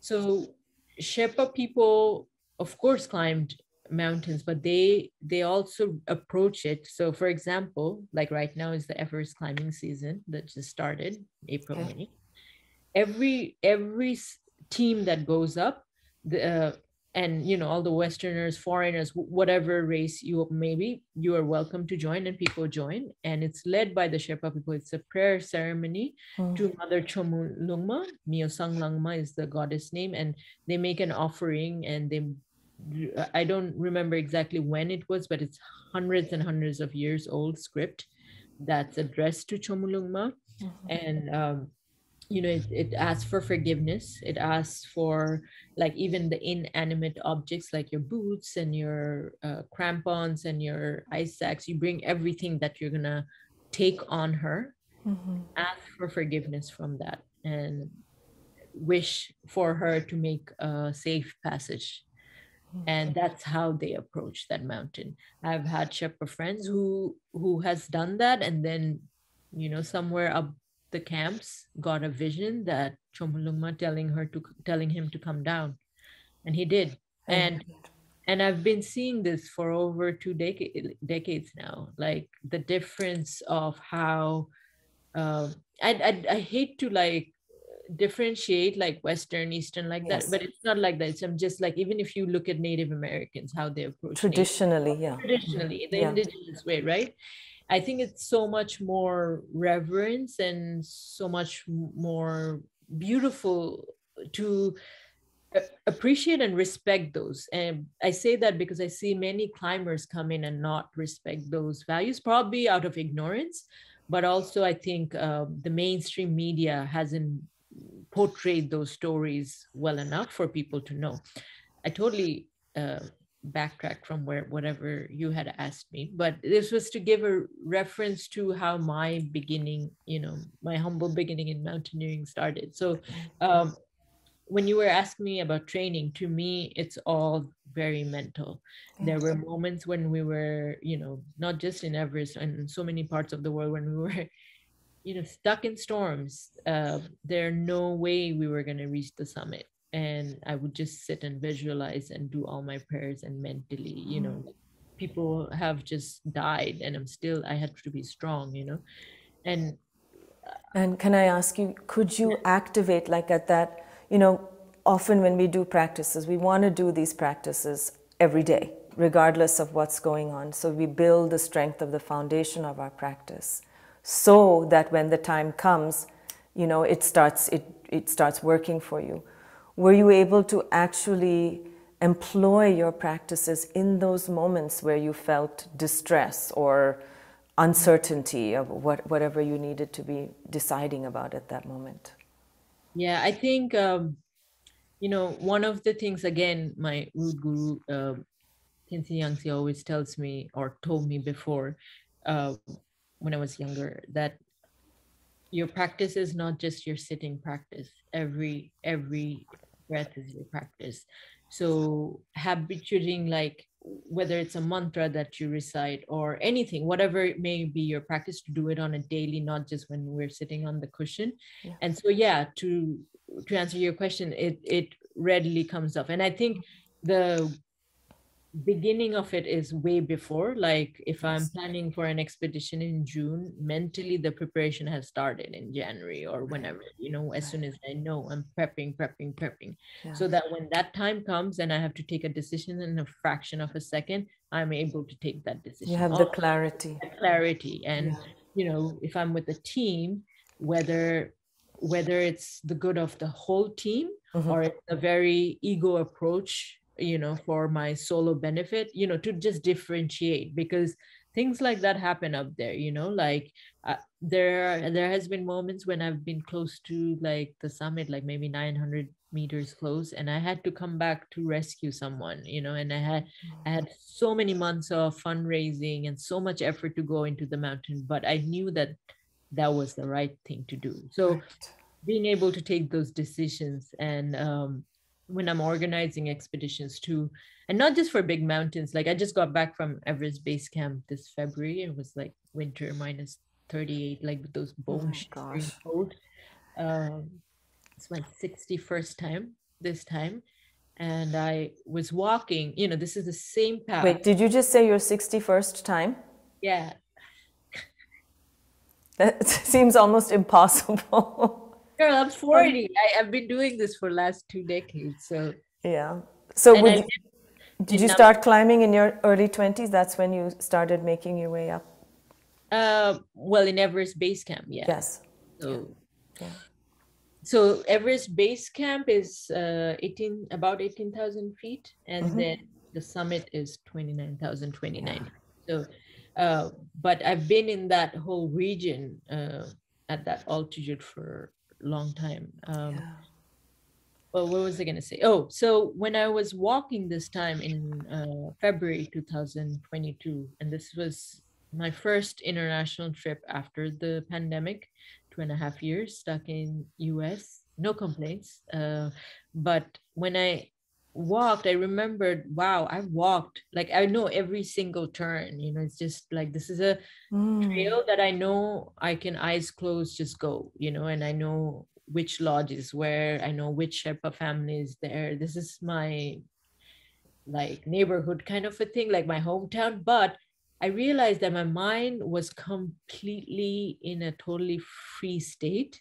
so sherpa people of course climbed mountains but they they also approach it. So for example like right now is the everest climbing season that just started april okay. may. Every every team that goes up the uh, and you know all the westerners foreigners whatever race you maybe you are welcome to join and people join. And it's led by the sherpa people. It's a prayer ceremony mm. to mother Chomolungma. Miosang langma is the goddess name. And they make an offering and they i don't remember exactly when it was but it's hundreds and hundreds of years old script that's addressed to Chomolungma. Mm-hmm. and um, you know it, it asks for forgiveness. It asks for like even the inanimate objects like your boots and your uh, crampons and your ice axes you bring everything that you're gonna take on her. Mm-hmm. ask for forgiveness from that and wish for her to make a safe passage. Mm-hmm. and that's how they approach that mountain. I've had sherpa friends who who has done that and then you know somewhere up the camps got a vision that Chomolungma telling her to telling him to come down, and he did. And and I've been seeing this for over two decades decades now. Like the difference of how uh, I, I I hate to like differentiate like western eastern like yes. that but it's not like that it's I'm just like even if you look at native americans how they approach traditionally native, yeah traditionally the yeah. indigenous way right I think it's so much more reverence and so much more beautiful to appreciate and respect those. And I say that because I see many climbers come in and not respect those values, probably out of ignorance, but also I think uh, the mainstream media hasn't portrayed those stories well enough for people to know. I totally uh, backtrack from where whatever you had asked me but this was to give a reference to how my beginning you know my humble beginning in mountaineering started. So um, when you were asking me about training to me it's all very mental. There were moments when we were you know not just in everest and so many parts of the world when we were you know stuck in storms uh, there no way we were going to reach the summit and i would just sit and visualize and do all my prayers and mentally you know mm. people have just died and i'm still i had to be strong you know and and can i ask you could you activate like at that you know often when we do practices we want to do these practices every day regardless of what's going on. So we build the strength of the foundation of our practice so that when the time comes, you know, it starts, it, it starts working for you. Were you able to actually employ your practices in those moments where you felt distress or uncertainty of what, whatever you needed to be deciding about at that moment? Yeah, I think, um, you know, one of the things, again, my root guru, uh, Tenzin Yangtze always tells me or told me before uh, when I was younger that your practice is not just your sitting practice. Every every breath is your practice. So habituating like whether it's a mantra that you recite or anything, whatever it may be your practice, to do it on a daily, not just when we're sitting on the cushion. Yeah. And so, yeah, to to answer your question, it it readily comes up, and I think the beginning of it is way before like if i'm planning for an expedition in june mentally the preparation has started in january or whenever you know as soon as i know i'm prepping prepping prepping yeah. so that when that time comes and i have to take a decision in a fraction of a second i'm able to take that decision you have the clarity clarity and yeah. you know if i'm with a team whether whether it's the good of the whole team mm-hmm. or it's a very ego approach you know for my solo benefit you know to just differentiate because things like that happen up there you know like uh, there there has been moments when i've been close to like the summit like maybe 900 meters close and i had to come back to rescue someone you know and i had i had so many months of fundraising and so much effort to go into the mountain but i knew that that was the right thing to do. So being able to take those decisions and um, when I'm organizing expeditions too, and not just for big mountains. Like I just got back from Everest Base Camp this February. It was like winter minus 38, like with those bone oh cold. Um, it's my 61st time this time. And I was walking, you know, this is the same path. Wait, did you just say your 61st time? Yeah. that [LAUGHS] seems almost impossible. [LAUGHS] Girl, I'm 40. I, have been doing this for last two decades. So yeah. So you, did you start climbing in your early 20s? That's when you started making your way up? Uh, well, in Everest Base Camp, yeah. Yes. So, yeah. So Everest Base Camp is uh, 18, about 18,000 feet, and mm-hmm. then the summit is 29,029. Yeah. So, uh, but I've been in that whole region uh, at that altitude for long time. Um, yeah. Well, what was I going to say? Oh, so when I was walking this time in uh, February 2022, and this was my first international trip after the pandemic, two and a half years stuck in US, no complaints. Uh, but when I walked, I remembered, wow, I walked like I know every single turn. You know, it's just like this is a mm. trail that I know I can eyes closed just go, you know, and I know which lodge is where, I know which Sherpa family is there. This is my like neighborhood kind of a thing, like my hometown. But I realized that my mind was completely in a totally free state.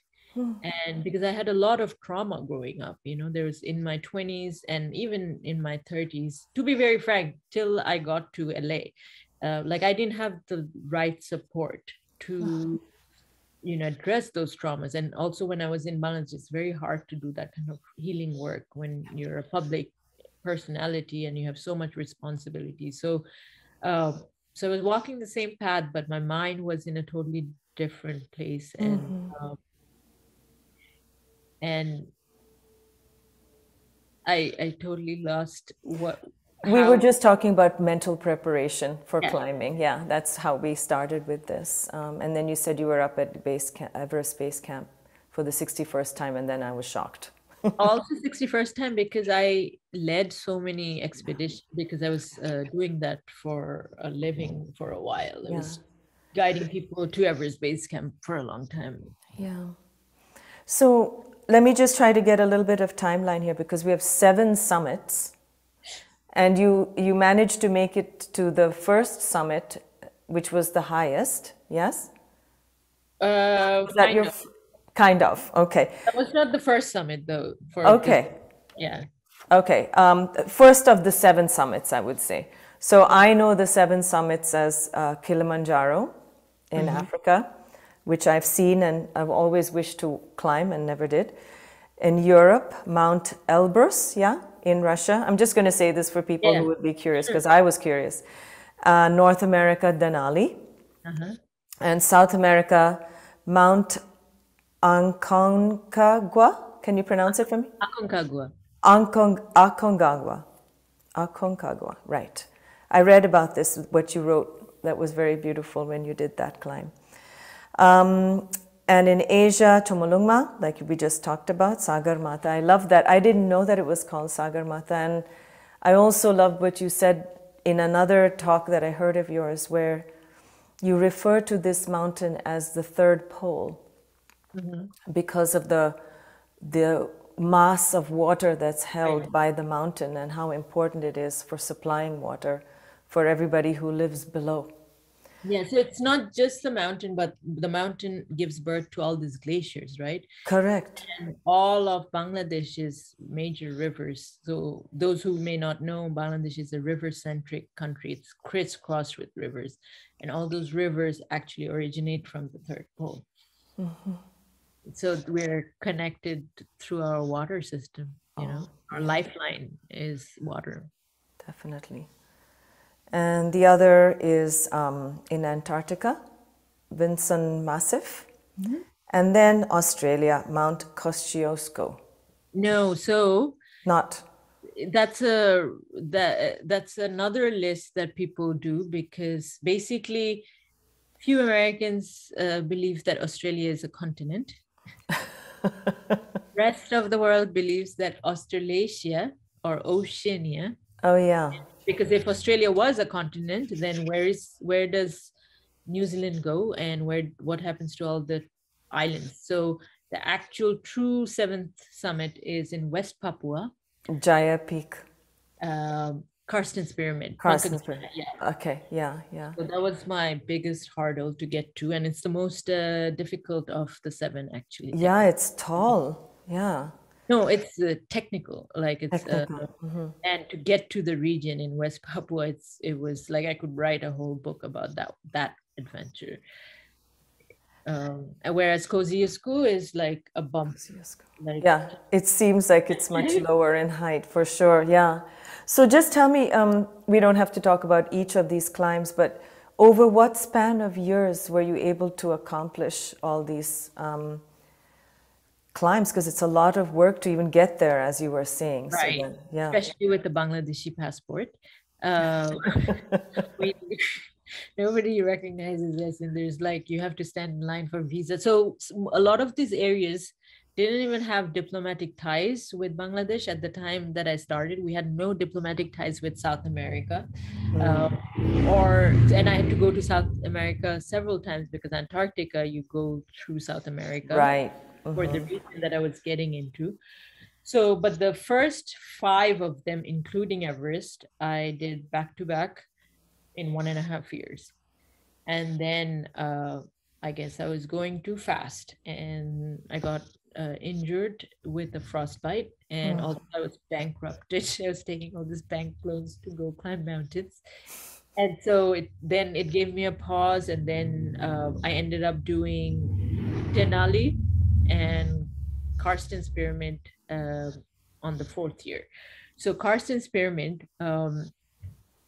And because i had a lot of trauma growing up you know there was in my 20s and even in my 30s to be very frank till i got to la uh, like i didn't have the right support to [SIGHS] you know address those traumas. And also when i was in balance, it's very hard to do that kind of healing work when you're a public personality and you have so much responsibility. So uh, so i was walking the same path but my mind was in a totally different place. And mm-hmm. um, and I I totally lost what how... we were just talking about mental preparation for yeah. climbing. Yeah, that's how we started with this. Um, and then you said you were up at base camp, Everest Base Camp for the 61st time, and then I was shocked. [LAUGHS] also 61st time because I led so many expeditions because I was uh, doing that for a living for a while. I yeah. was guiding people to Everest Base Camp for a long time. Yeah. So let me just try to get a little bit of timeline here because we have seven summits and you you managed to make it to the first summit which was the highest yes? Uh, that your of. kind of okay. That was not the first summit though okay the, yeah. Okay um, first of the seven summits i would say. So I know the seven summits as uh, Kilimanjaro in Mm-hmm. Africa, which I've seen and I've always wished to climb and never did. In Europe, Mount Elbrus, yeah, in Russia. I'm just going to say this for people Yeah. who would be curious because I was curious. Uh, North America, Denali. Uh-huh. And South America, Mount Aconcagua. Can you pronounce it for me? Aconcagua. Ancon- Aconcagua. Aconcagua, right. I read about this, what you wrote, that was very beautiful when you did that climb. Um, and in Asia, Chomolungma, like we just talked about, Sagarmatha. I love that. I didn't know that it was called Sagarmatha. And I also loved what you said in another talk that I heard of yours, where you refer to this mountain as the third pole because of the the mass of water that's held by the mountain and how important it is for supplying water for everybody who lives below. Yeah, so it's not just the mountain, but the mountain gives birth to all these glaciers, right? Correct. And all of Bangladesh's major rivers. So those who may not know, Bangladesh is a river-centric country. It's crisscrossed with rivers, and all those rivers actually originate from the third pole. Mm-hmm. So we're connected through our water system. You know, oh. our lifeline is water. Definitely. And the other is um, in Antarctica, Vinson Massif. And then Australia, Mount Kosciuszko. No, so Not that's a that that's another list that people do because basically few americans uh, believe that australia is a continent [LAUGHS] rest of the world believes that australasia or oceania Oh, yeah. because if australia was a continent then where is where does new zealand go and where what happens to all the islands so the actual true seventh summit is in west papua Jaya Peak. um, Carstensz Pyramid. Carstensz Pyramid. Yeah. Okay, yeah, yeah. So that was my biggest hurdle to get to, and it's the most uh, difficult of the seven, actually. Yeah, it's tall. Yeah. No, it's uh, technical. Like it's uh, Technical. Mhm. and to get to the region in West Papua, it's it was like I could write a whole book about that that adventure. Um, whereas Kosciuszko is like a bump. Like, Yeah, it seems like it's much [LAUGHS] lower in height for sure. Yeah. So just tell me, um, we don't have to talk about each of these climbs, but over what span of years were you able to accomplish all these um, climbs? Because it's a lot of work to even get there, as you were saying. So Right. then- yeah. especially with the Bangladeshi passport. Uh, [LAUGHS] we, [LAUGHS] nobody recognizes us, and there's like you have to stand in line for visa. So a lot of these areas didn't even have diplomatic ties with Bangladesh at the time that I started. We had no diplomatic ties with South America, uh, or and I had to go to South America several times because Antarctica you go through South America Right. For the reason that I was getting into. So, but the first five of them, including Everest, I did back to back in one and a half years. And then uh, I guess I was going too fast and I got uh, injured with a frostbite. And Oh. also, I was bankrupted. [LAUGHS] I was taking all these bank loans to go climb mountains. And so it then it gave me a pause, and then uh, I ended up doing Denali and Carstensz Pyramid uh, on the fourth year. So Carstensz Pyramid, um,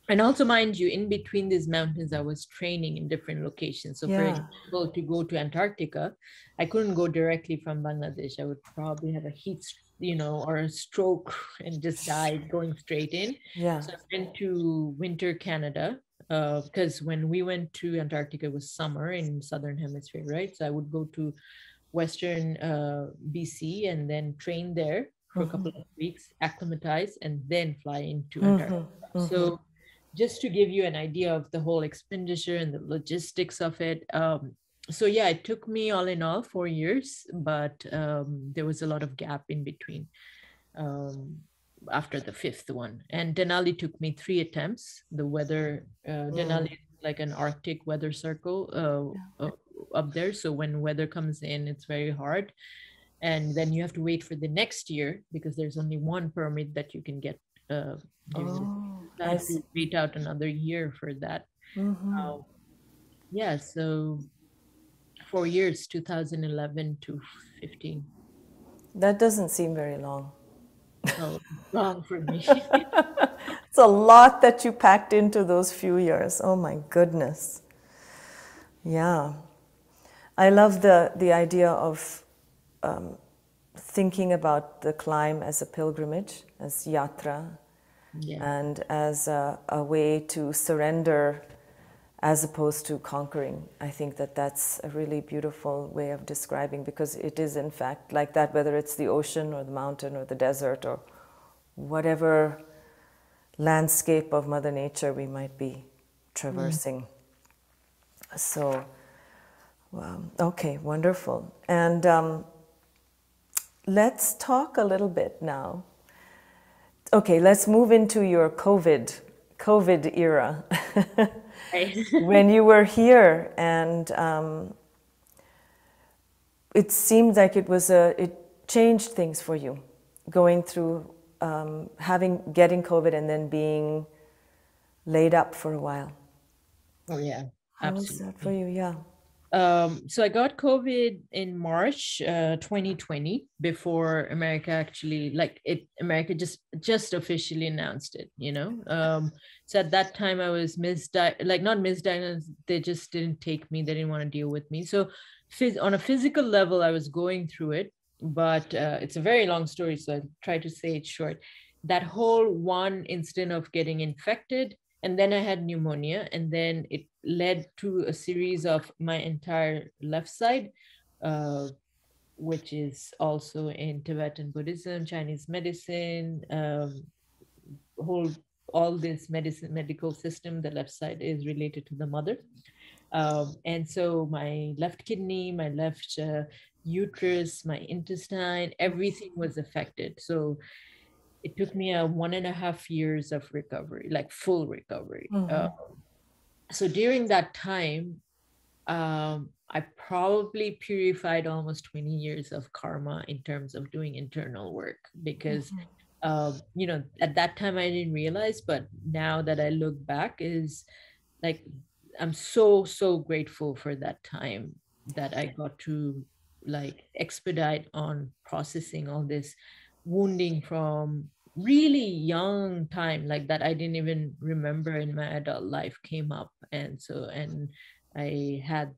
and also mind you, in between these mountains, I was training in different locations. So for example, to go to Antarctica, I couldn't go directly from Bangladesh. I would probably have a heat, you know, or a stroke [LAUGHS] and just die going straight in. Yeah. So I went to winter Canada because when we went to Antarctica, it was summer in southern hemisphere, right? So I would go to western uh, BC and then train there for a couple of weeks, acclimatize, and then fly into Antarctica. So just to give you an idea of the whole expenditure and the logistics of it. Um, so yeah, it took me all in all four years, but um, there was a lot of gap in between. Um, after the fifth one. And Denali took me three attempts. The weather, uh, Denali is like an Arctic weather circle uh, uh, up there. So when weather comes in, it's very hard. And then you have to wait for the next year because there's only one permit that you can get. Uh, Oh, I to wait out another year for that. Mm-hmm. Uh, yeah, so four years, 2011 to 15. That doesn't seem very long. Oh, long [LAUGHS] for me. [LAUGHS] it's a lot that you packed into those few years. Oh my goodness. Yeah. I love the, the idea of um, thinking about the climb as a pilgrimage, as yatra, yeah. and as a, a, way to surrender as opposed to conquering. I think that that's a really beautiful way of describing because it is, in fact, like that, whether it's the ocean or the mountain or the desert or whatever landscape of Mother Nature we might be traversing. Mm. So, um, okay, wonderful. And um, let's talk a little bit now. Okay, let's move into your COVID COVID era. [LAUGHS] when you were here, and um, it seemed like it was a it changed things for you, going through um, having getting COVID and then being laid up for a while. Oh yeah, how was that for you? Yeah. Um, so I got COVID in March uh, 2020 before America actually like it America just just officially announced it, you know. Um, so at that time I was misdi like not misdiagnosed, they just didn't take me, they didn't want to deal with me. So phys- on a physical level, I was going through it, but uh, it's a very long story, so I try to say it short. That whole one instant of getting infected and then I had pneumonia, and then it led to a series of my entire left side, uh, which is also in Tibetan Buddhism, Chinese medicine, um, whole all this medicine medical system. The left side is related to the mother, um, and so my left kidney, my left uh, uterus, my intestine, everything was affected. So it took me a one and a half years of recovery, like full recovery. Mm-hmm. Uh, so during that time, um, I probably purified almost 20 years of karma in terms of doing internal work because, mm-hmm. um, you know, at that time I didn't realize, but now that I look back, is like I'm so, so grateful for that time that I got to like expedite on processing all this wounding from really young time like that i didn't even remember in my adult life came up and so and i had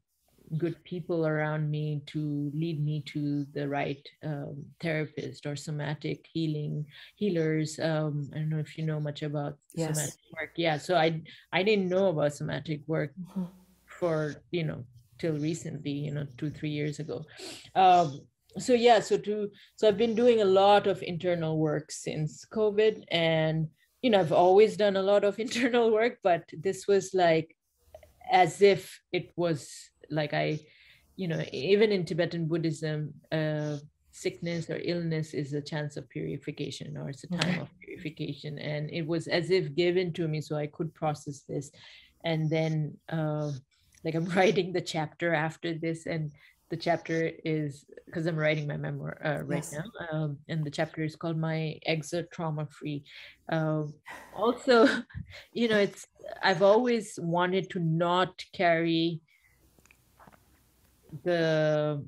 good people around me to lead me to the right um, therapist or somatic healing healers um, i don't know if you know much about yes. somatic work yeah so i i didn't know about somatic work mm-hmm. for you know till recently you know two three years ago um, so yeah so to so i've been doing a lot of internal work since covid and you know i've always done a lot of [LAUGHS] internal work but this was like as if it was like i you know even in tibetan buddhism uh sickness or illness is a chance of purification or it's a time of purification. And it was as if given to me so i could process this. And then uh, like i'm [LAUGHS] writing the chapter after this and the chapter is because I'm writing my memoir uh, right yes. now, um, and the chapter is called "My Exit Trauma Free." Um, also, [LAUGHS] you know, it's I've always wanted to not carry the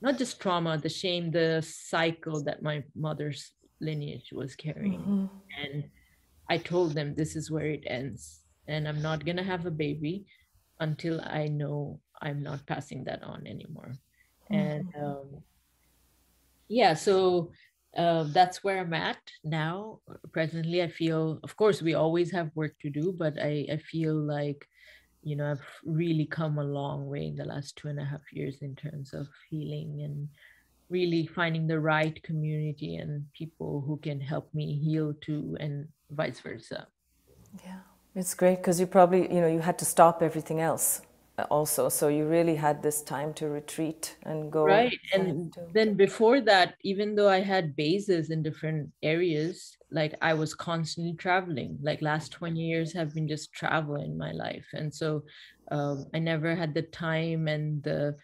not just trauma, the shame, the cycle that my mother's lineage was carrying, mm-hmm. and I told them this is where it ends, and I'm not gonna have a baby until I know I'm not passing that on anymore. Mm-hmm. And um, yeah, so uh, that's where I'm at now. Presently, I feel, of course, we always have work to do, but I, I feel like, you know, I've really come a long way in the last two and a half years in terms of healing and really finding the right community and people who can help me heal too, and vice versa. Yeah, it's great because you probably, you know, you had to stop everything else also. So you really had this time to retreat and go right and to... then before that even though i had bases in different areas like i was constantly traveling. Like last 20 years have been just travel in my life. And so um, i never had the time and the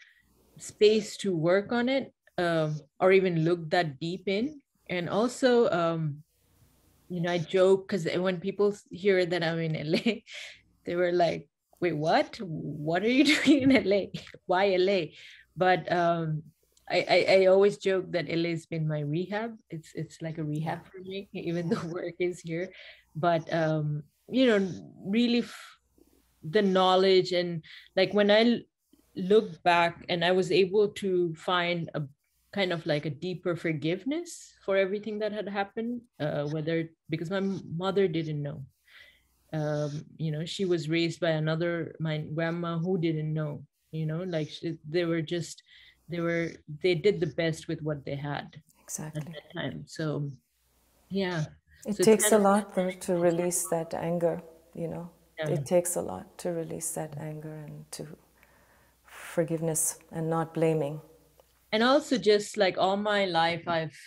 space to work on it um, or even look that deep in. And also um, you know, I joke because when people hear that I'm in LA, [LAUGHS] they were like, wait, what? What are you [LAUGHS] doing in LA? Why LA? But um, I, I, I, always joke that LA has been my rehab. It's it's like a rehab for me, [LAUGHS] even though [LAUGHS] work is here. But um, you know, really f- the knowledge and like when I look back and I was able to find a kind of like a deeper forgiveness for everything that had happened, uh, whether because my mother didn't know. Um, you know, she was raised by another my grandma who didn't know. You know, like she, they were just they were they did the best with what they had exactly at that time. So, yeah, it so takes a lot though to release that anger. You know, yeah. it takes a lot to release that anger and to forgiveness and not blaming and also just like all my life i've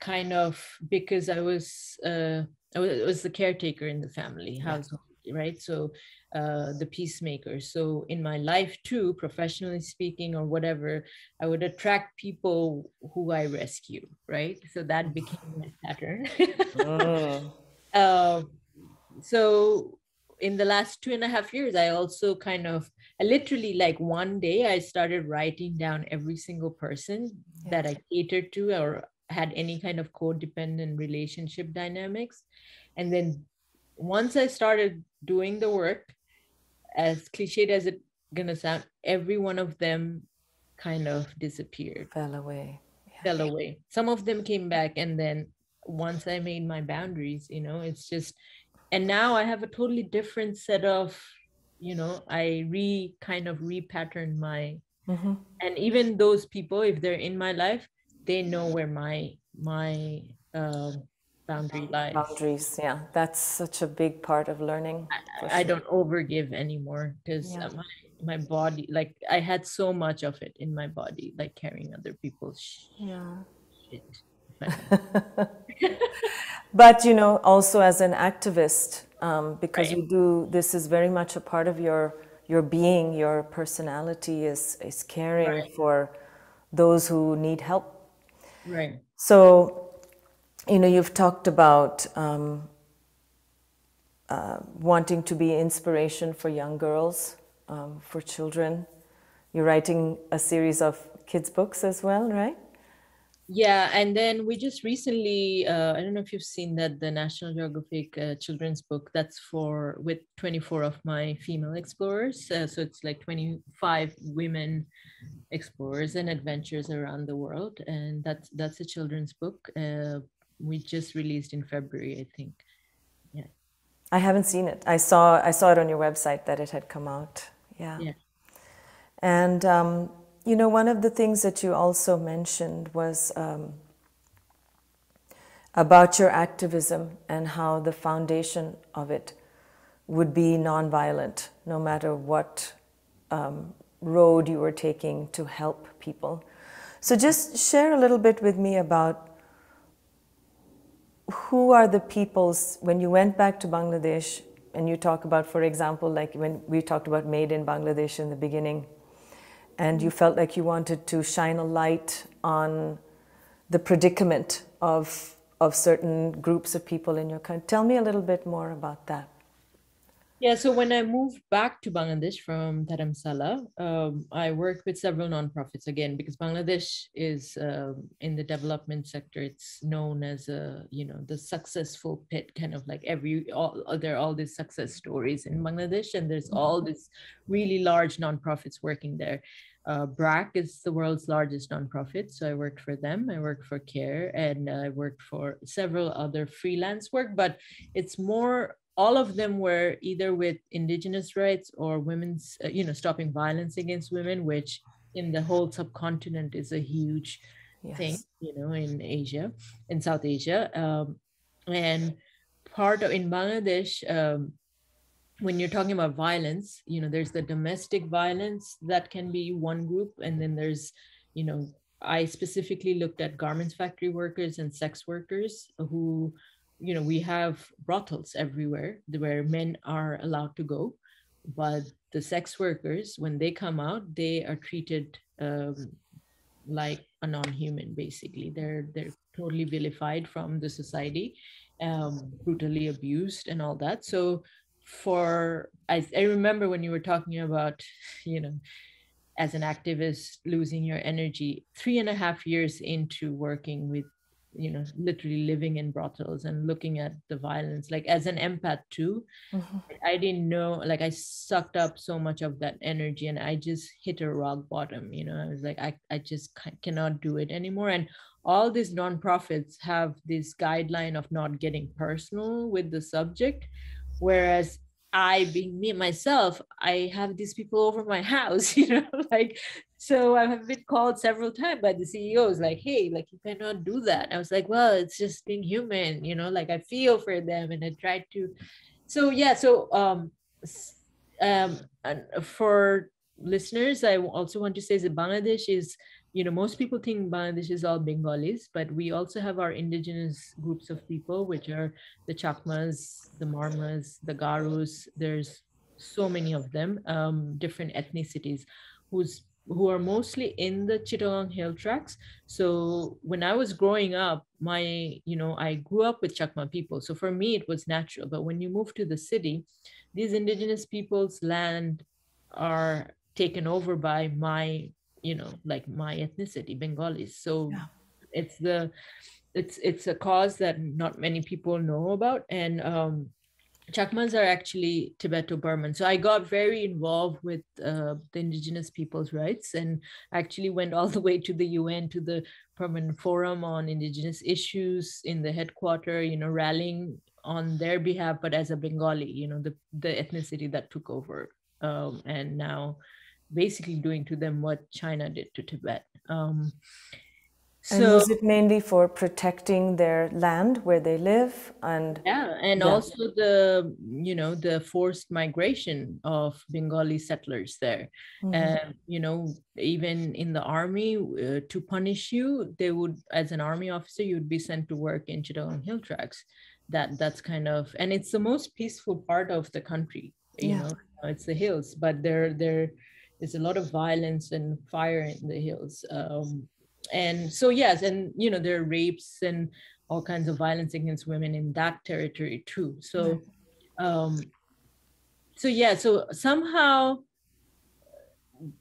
kind of because i was uh i was, was the caretaker in the family household right? So uh the peacemaker. So in my life too professionally speaking or whatever i would attract people who i rescue right? So that became my pattern. Mm. [LAUGHS] uh, so in the last two and a half years i also kind of I literally like one day I started writing down every single person yeah. that I catered to or had any kind of codependent relationship dynamics. And then once I started doing the work, as cliched as it gonna sound, every one of them kind of disappeared. Fell away. Yeah. Fell away. Some of them came back and then once I made my boundaries, you know, it's just and now I have a totally different set of you know i re kind of repattern my mm-hmm. and even those people if they're in my life they know where my my uh, boundary lies boundaries yeah that's such a big part of learning i, sure. I don't overgive anymore because yeah. my, my body like i had so much of it in my body like carrying other people's yeah shit [LAUGHS] but you know also as an activist um, because right. you do this is very much a part of your your being your personality is is caring right. for those who need help right. So you know you've talked about um, uh, wanting to be inspiration for young girls um, for children. You're writing a series of kids books as well right yeah and then we just recently uh, i don't know if you've seen that the national geographic uh, children's book that's for with 24 of my female explorers uh, so it's like 25 women explorers and adventures around the world and that's that's a children's book uh, we just released in february i think. Yeah. I haven't seen it. I saw i saw it on your website that it had come out. Yeah, yeah. and um, you know, one of the things that you also mentioned was um, about your activism and how the foundation of it would be nonviolent, no matter what um, road you were taking to help people. So, just share a little bit with me about who are the peoples when you went back to Bangladesh and you talk about, for example, like when we talked about Made in Bangladesh in the beginning and you felt like you wanted to shine a light on the predicament of of certain groups of people in your country. Tell me a little bit more about that. Yeah, so when I moved back to Bangladesh from Dharamsala, um, I worked with several nonprofits again because Bangladesh is um, in the development sector. It's known as a you know the successful pit, kind of like every all there are all these success stories in Bangladesh, and there's all mm-hmm. these really large nonprofits working there. Uh, BRAC is the world's largest nonprofit, so I worked for them. I worked for CARE, and I worked for several other freelance work. But it's more all of them were either with indigenous rights or women's, uh, you know, stopping violence against women, which in the whole subcontinent is a huge yes. thing, you know, in Asia, in South Asia, um, and part of in Bangladesh. Um, when you're talking about violence you know there's the domestic violence that can be one group and then there's you know i specifically looked at garments factory workers and sex workers who you know we have brothels everywhere where men are allowed to go but the sex workers when they come out they are treated um, like a non-human basically they're they're totally vilified from the society um, brutally abused and all that. So for I, I remember when you were talking about, [LAUGHS] you know, as an activist losing your energy, three and a half years into working with you know literally living in brothels and looking at the violence like as an empath too. Mm-hmm. i didn't know like i sucked up so much of that energy and i just hit a rock bottom you know? I was like i, I just cannot do it anymore. And all these nonprofits have this guideline of not getting personal with the subject whereas I being me myself, I have these people over my [LAUGHS] house, you know, [LAUGHS] like so I have been called several times by the CEOs, like, hey, like you cannot do that. I was like, well, it's just being human, you know, like I feel for them and I try to so yeah, so um um for listeners, I also want to say that Bangladesh is you know, most people think Bangladesh is all Bengalis, but we also have our indigenous groups of people, which are the Chakmas, the Marmas, the Garos. There's so many of them, um, different ethnicities, who's who are mostly in the Chittagong hill tracts. So when I was growing up, my, you know, I grew up with Chakma people. So for me, it was natural. But when you move to the city, these indigenous people's land are taken over by my you know like my ethnicity bengalis so yeah. it's the it's it's a cause that not many people know about and um Chakmas are actually Tibeto-Burman. So I got very involved with uh, the indigenous people's rights and actually went all [LAUGHS] the way to the UN, to the Permanent Forum on Indigenous Issues in the headquarter, you know, rallying on their behalf, but as a Bengali, you know, the, the ethnicity that took over. Um, and now basically doing to them what China did to Tibet. Um, so, and was it mainly for protecting their land where they live and yeah and yeah. also the you know the forced migration of bengali settlers there mm-hmm. and you know even in the army uh, to punish you they would as an army officer you'd be sent to work in chittagong hill tracts. that that's kind of and it's the most peaceful part of the country you yeah. know it's the hills but they're they're there's a lot of violence and fire in the hills um, and so yes and you know there are rapes and all kinds of violence against women in that territory too. So um so yeah so somehow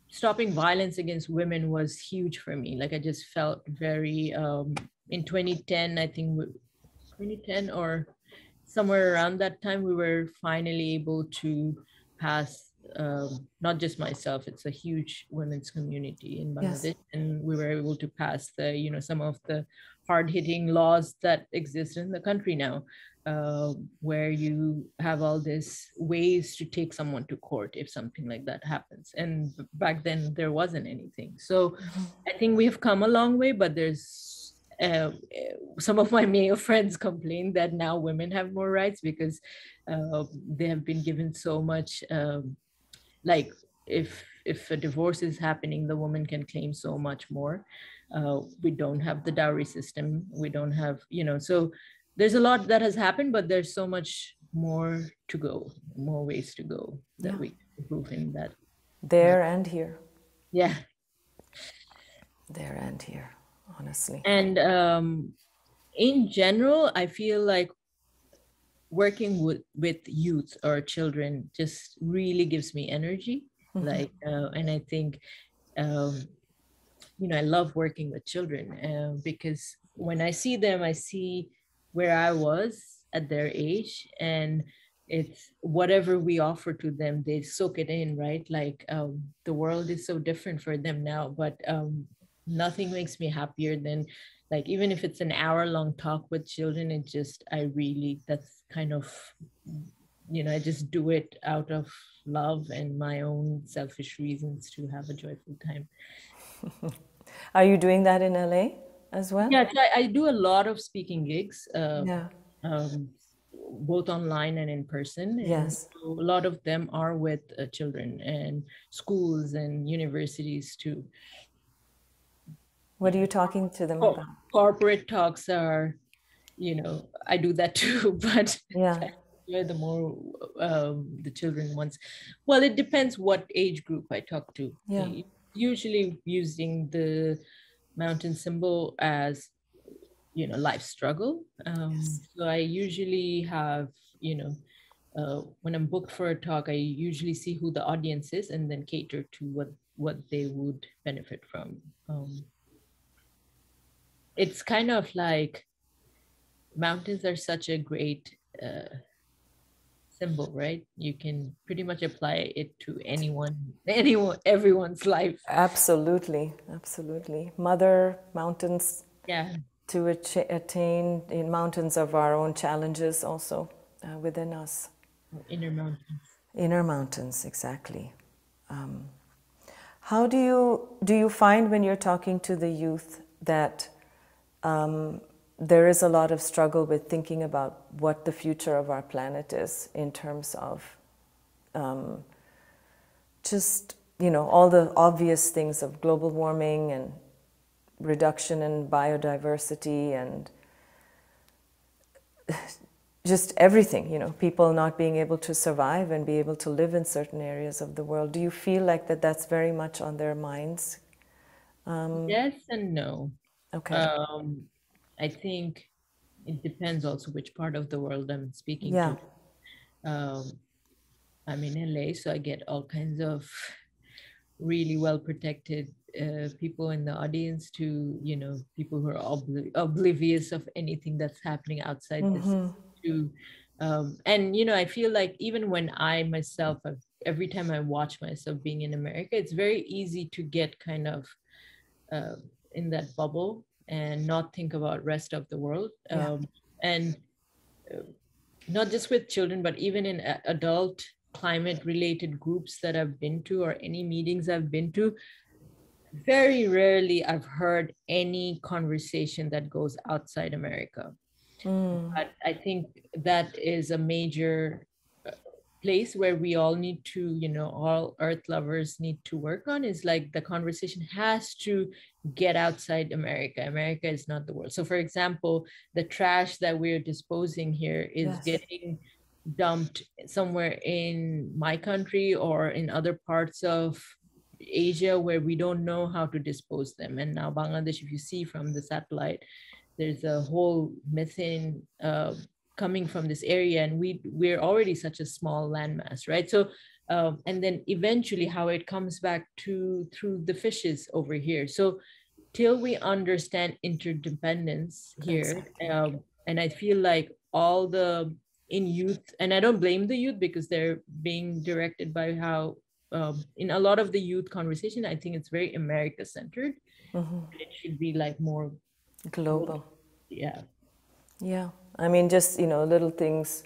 stopping violence against women was huge for me. Like i just felt very um in 2010 i think 2010 or somewhere around that time we were finally able to pass um, not just myself it's a huge women's community in bangladesh yes. and we were able to pass the you know some of the hard-hitting laws that exist in the country now uh, where you have all these ways to take someone to court if something like that happens and back then there wasn't anything so mm-hmm. i think we have come a long way but there's uh, some of my male [LAUGHS] friends complain that now women have more rights because uh, they have been given so much um, like if if a divorce is happening the woman can claim so much more. Uh, we don't have the dowry system. We don't have you know so there's a lot that has happened but there's so much more to go more ways to go that yeah. we improve in that. There and here. Yeah. There and here honestly. And um in general i feel like working with with youth or children just really gives me energy mm-hmm. like uh, and i think um you know i love working with children uh, because when i see them i see where i was at their age and it's whatever we offer to them they soak it in right like um, the world is so different for them now but um, nothing makes me happier than like even if it's an hour long talk with children it just i really that's kind of you know i just do it out of love and my own selfish reasons to have a joyful time [LAUGHS] are you doing that in la as well yeah i, I do a lot of speaking gigs uh, yeah um, both online and in person. And yes. So a lot of them are with uh, children and schools and universities too. What are you talking to them oh, about? Corporate talks are, you know, I do that [LAUGHS] too, but [LAUGHS] yeah. the more um, the children ones. Well, it depends what age group I talk to. Yeah. Usually using the mountain symbol as you know life struggle um, yes. so i usually have you know uh, when i'm booked for a talk i usually see who the audience is and then cater to what what they would benefit from um, it's kind of like mountains are such a great uh, symbol right? You can pretty much apply it to anyone [LAUGHS] anyone everyone's life. Absolutely absolutely. Mother mountains yeah. to attain in mountains of our own challenges also uh, within us. Inner mountains. Inner mountains exactly. Um, how do you do you find when you're talking to the youth that um, there is a lot of struggle with thinking about what the future of our planet is in terms of um, just you know all the obvious things of global warming and reduction in biodiversity and [LAUGHS] just everything you know people not being able to survive and be able to live in certain areas of the world. Do you feel like that that's very much on their minds? Um, yes and no okay um, i think it depends also which part of the world i'm speaking yeah. to um, i'm in la so i get all kinds of really well protected uh, people in the audience to you know people who are obli- oblivious of anything that's happening outside mm-hmm. this to um, and you know i feel like even when i myself every time i watch myself being in america it's very easy to get kind of uh, in that bubble and not think about rest of the world yeah. um, and uh, not just with children but even in adult climate related groups that i've been to or any meetings i've been to very rarely i've heard any conversation that goes outside america Mm. But I think that is a major place where we all need to, you know, all earth lovers need to work on is like the conversation has to get outside America. America is not the world. So, for example, the trash that we're disposing here is yes. getting dumped somewhere in my country or in other parts of Asia where we don't know how to dispose them. And now Bangladesh, if you see from the satellite, there's a whole methane uh, coming from this area and we we're already such a small landmass right? So um, and then eventually how it comes back to through the fishes over here. So till we understand interdependence here um, and i feel like all the in youth and i don't blame the youth because they're being directed by how um, in a lot of the youth conversation i think it's very america centered mm-hmm. it should be like more global. Yeah. Yeah i mean just you know little things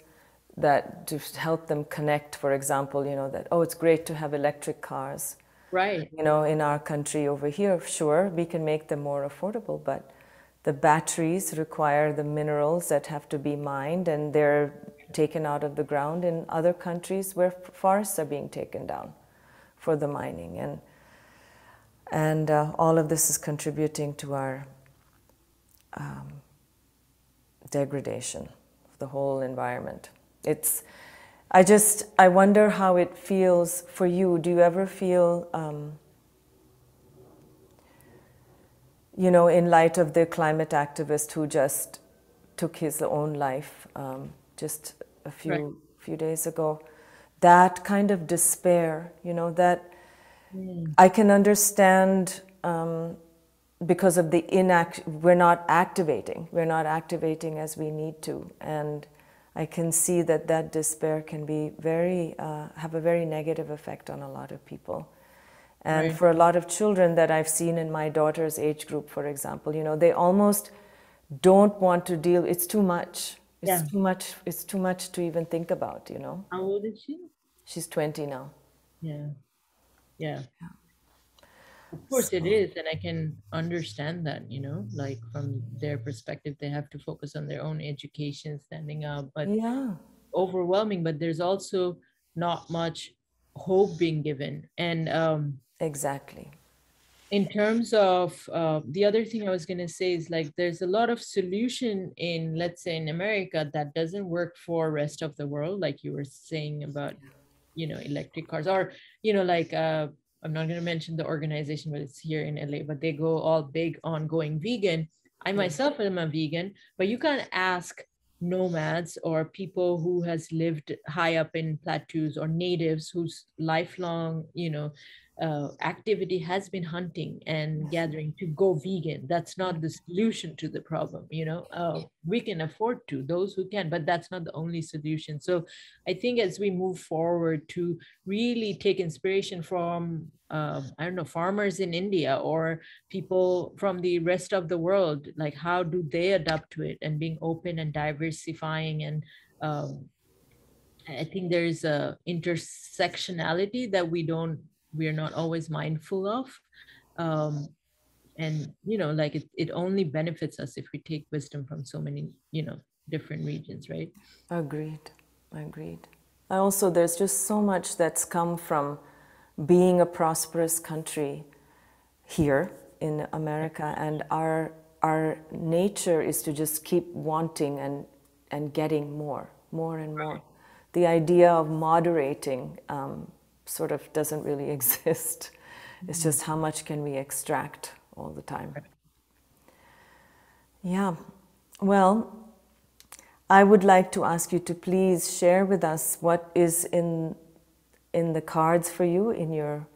that to help them connect for example you know that oh it's great to have electric cars. Right. You know in our country over here sure we can make them more affordable but the batteries require the minerals that have to be mined and they're taken out of the ground in other countries where forests are being taken down for the mining. And and uh, all of this is contributing to our um, degradation of the whole environment. It's, I just, I wonder how it feels for you. Do you ever feel, um, you know, in light of the climate activist who just took his own life um, just a few right. few days ago, that kind of despair, you know, that mm. I can understand. Um, because of the inact we're not activating. We're not activating as we need to. And i can see that that despair can be very uh, have a very negative effect on a lot of people. And right. for a lot of children that i've seen in my daughter's age group for example you know they almost don't want to deal it's too much. It's yeah. too much it's too much to even think about you know? How old is she? She's 20 now. Yeah. Yeah, yeah of course so. it is and i can understand that you know like from their perspective they have to focus on their own education standing up but yeah overwhelming but there's also not much hope being given and um exactly in terms of uh, the other thing i was going to say is like there's a lot of solution in let's say in america that doesn't work for rest of the world like you were saying about you know electric cars or you know like uh I'm not going to mention the organization, but it's here in LA, but they go all big on going vegan. I myself am a vegan, but you can't ask nomads or people who has lived high up in plateaus or natives whose lifelong you know uh, activity has been hunting and gathering to go vegan. That's not the solution to the problem you know? Uh, we can afford to those who can but that's not the only solution. So i think as we move forward to really take inspiration from uh, i don't know farmers in india or people from the rest of the world like how do they adapt to it and being open and diversifying and um, i think there's a intersectionality that we don't we're not always mindful of. Um, and you know like it, it only benefits us if we take wisdom from so many you know different regions right? Agreed. Agreed. Also there's just so much that's come from being a prosperous country here in america and our our nature is to just keep wanting and and getting more more and more. The idea of moderating um, sort of doesn't really [LAUGHS] exist. It's just how much can we extract all the time. Yeah. Well, I would like to ask you to please share with us what is in in the cards for you in your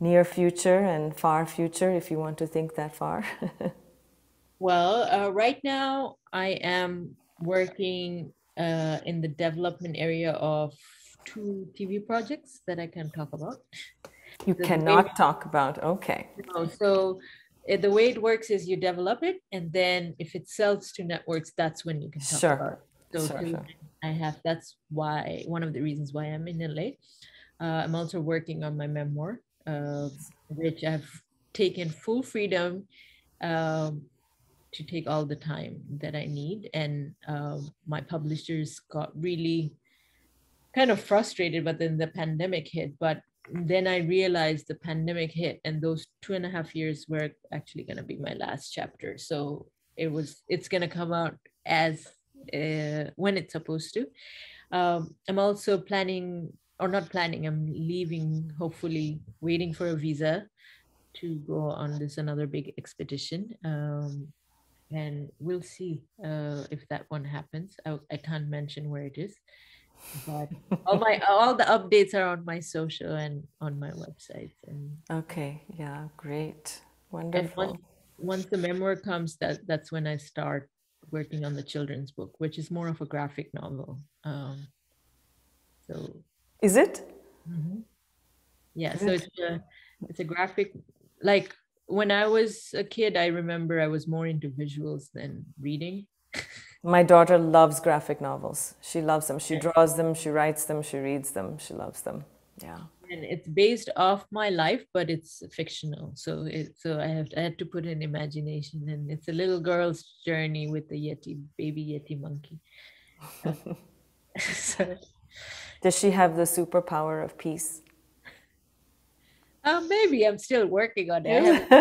near future and far future, if you want to think that far. [LAUGHS] well, uh, right now I am working uh, in the development area of two TV projects that I can talk about. You the cannot way, talk about, okay. No, so uh, the way it works is you develop it, and then if it sells to networks, that's when you can talk sure. about it. So sure, sure. I have, that's why, one of the reasons why I'm in LA. Uh, I'm also working on my memoir, uh, which I've taken full freedom um, to take all the time that I need. And uh, my publishers got really kind of frustrated, but then the pandemic hit. But then I realized the pandemic hit, and those two and a half years were actually going to be my last chapter. So it was, it's going to come out as uh, when it's supposed to. Um, I'm also planning, or not planning, I'm leaving, hopefully, waiting for a visa to go on this another big expedition. Um, and we'll see uh, if that one happens. I, I can't mention where it is but all my all the updates are on my social and on my website and okay yeah great. Wonderful. once, once the memoir comes that that's when i start working on the children's book which is more of a graphic novel um so. Is it? Mm-hmm. yeah so it's a it's a graphic like when i was a kid i remember i was more into visuals than reading My daughter loves graphic novels. She loves them. She draws them, she writes them, she reads them, she loves them. Yeah. And it's based off my life, but it's fictional. So it so I have to, I had to put in imagination and it's a little girl's journey with the Yeti baby Yeti monkey. [LAUGHS] so, Does she have the superpower of peace? Uh, maybe I'm still working on it. I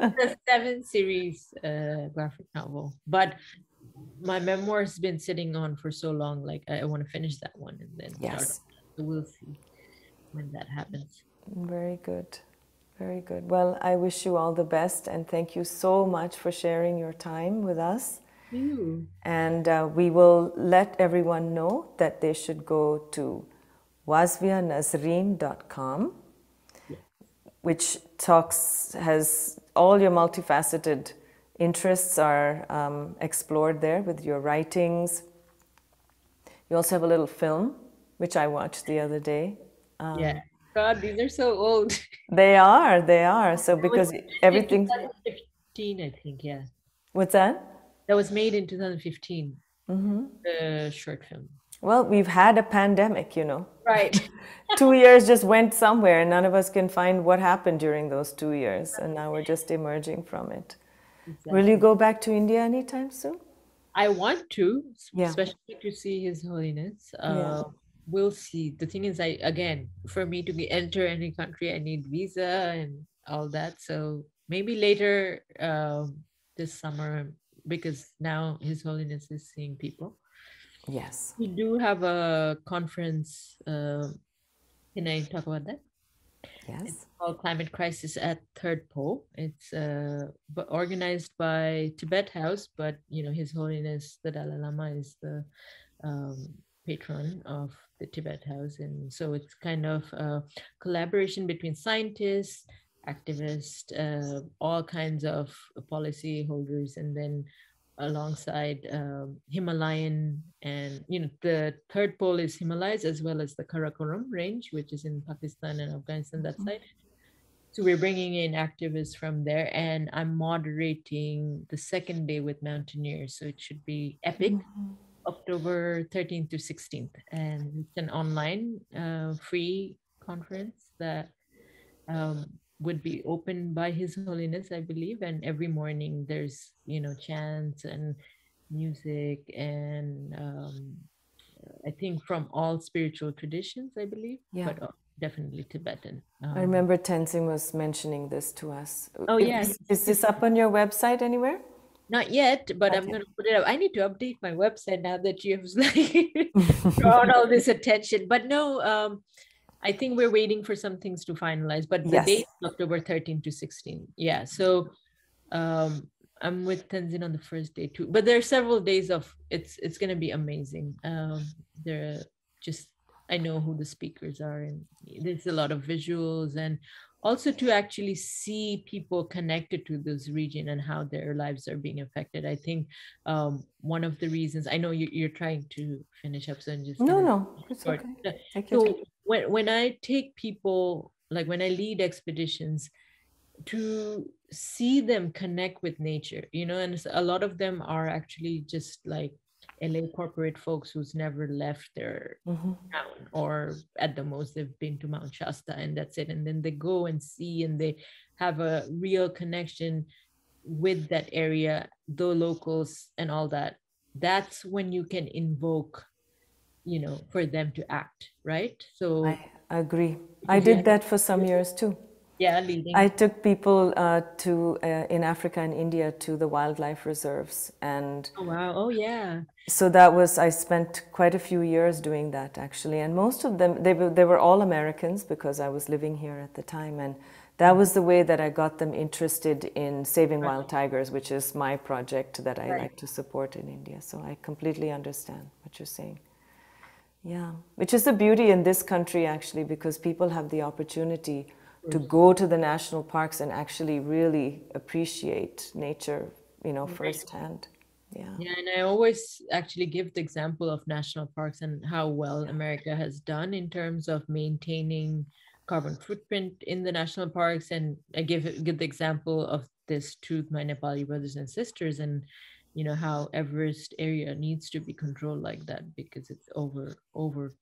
have [LAUGHS] a seven series uh, graphic novel, but my memoir has been sitting on for so long. Like I, I want to finish that one and then yes. So we'll see when that happens. Very good. Very good. Well, I wish you all the best and thank you so much for sharing your time with us. And uh, we will let everyone know that they should go to wasfianazreen.com, yeah. which talks, has all your multifaceted interests are um, explored there with your writings. You also have a little film, which I watched the other day. Um, yeah. God, these are so old. [LAUGHS] they are, they are. So because everything. 2015, I think, yeah. What's that? That was made in 2015. Mm-hmm. The short film. Well, we've had a pandemic, you know. Right. [LAUGHS] two years just went somewhere, and none of us can find what happened during those two years. And now we're just emerging from it. Exactly. Will you go back to India anytime soon? I want to, yeah. especially to see His Holiness. Uh, yeah. We'll see. The thing is, I again, for me to be, enter any country, I need visa and all that. So maybe later um, this summer, because now His Holiness is seeing people. Yes. We do have a conference. Uh, can I talk about that? Yes. It's called Climate Crisis at Third Pole. It's uh, organized by Tibet House, but you know His Holiness the Dalai Lama is the um, patron of the Tibet House, and so it's kind of a collaboration between scientists, activists, uh, all kinds of policy holders, and then alongside um, Himalayan and you know the third pole is Himalayas as well as the Karakoram range, which is in Pakistan and Afghanistan that mm-hmm. side. So we're bringing in activists from there, and I'm moderating the second day with mountaineers, so it should be epic. Mm-hmm. October 13th to 16th, and it's an online uh, free conference that um, would be opened by his holiness i believe. And every morning there's you know chants and music and um, i think from all spiritual traditions i believe yeah. but uh, definitely tibetan. Um, i remember tenzing was mentioning this to us. Oh yeah is, is this up on your website anywhere? Not yet but okay. i'm going to put it up. I need to update my website now that you've like [LAUGHS] [LAUGHS] drawn all this attention. But no um I think we're waiting for some things to finalize, but the yes. date October 13 to 16. Yeah. So um I'm with Tenzin on the first day too. But there are several days of it's it's gonna be amazing. Um there are just I know who the speakers are and there's a lot of visuals and also to actually see people connected to this region and how their lives are being affected. I think um, one of the reasons I know you, are trying to finish up, so I'm just no, no, it's okay. So when when I take people like when I lead expeditions to see them connect with nature, you know, and a lot of them are actually just like LA corporate folks who's never left their mm-hmm. town, or at the most they've been to Mount Shasta and that's it. And then they go and see and they have a real connection with that area, the locals and all that. That's when you can invoke, you know, for them to act, right? So I agree. I did that for some years too yeah leading. I took people uh, to uh, in africa and india to the wildlife reserves and oh wow. Oh yeah. so that was i spent quite a few years doing that actually. And most of them they were, they were all americans because i was living here at the time. And that was the way that i got them interested in saving right. wild tigers which is my project that i right. like to support in india. So i completely understand what you're saying. Yeah. Which is the beauty in this country actually because people have the opportunity to go to the national parks and actually really appreciate nature, you know, firsthand. Yeah. Yeah, and I always actually give the example of national parks and how well America has done in terms of maintaining carbon footprint in the national parks. And I give give the example of this to my Nepali brothers and sisters, and you know how Everest area needs to be controlled like that because it's over over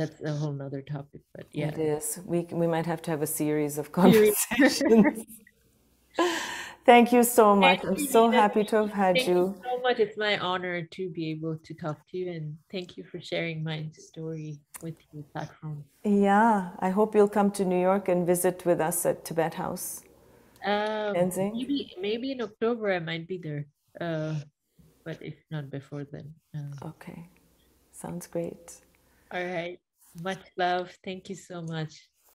that's a whole nother topic but yeah. it is. We we might have to have a series of conversations. [LAUGHS] Thank you so much. I'm so happy to have had thank you. you. so much. It's my honor to be able to talk to you and thank you for sharing my story with your platform. Yeah. I hope you'll come to new york and visit with us at tibet house. Um, maybe maybe in october i might be there uh, but if not before then uh, okay. Sounds great. All right. Much love. Thank you so much.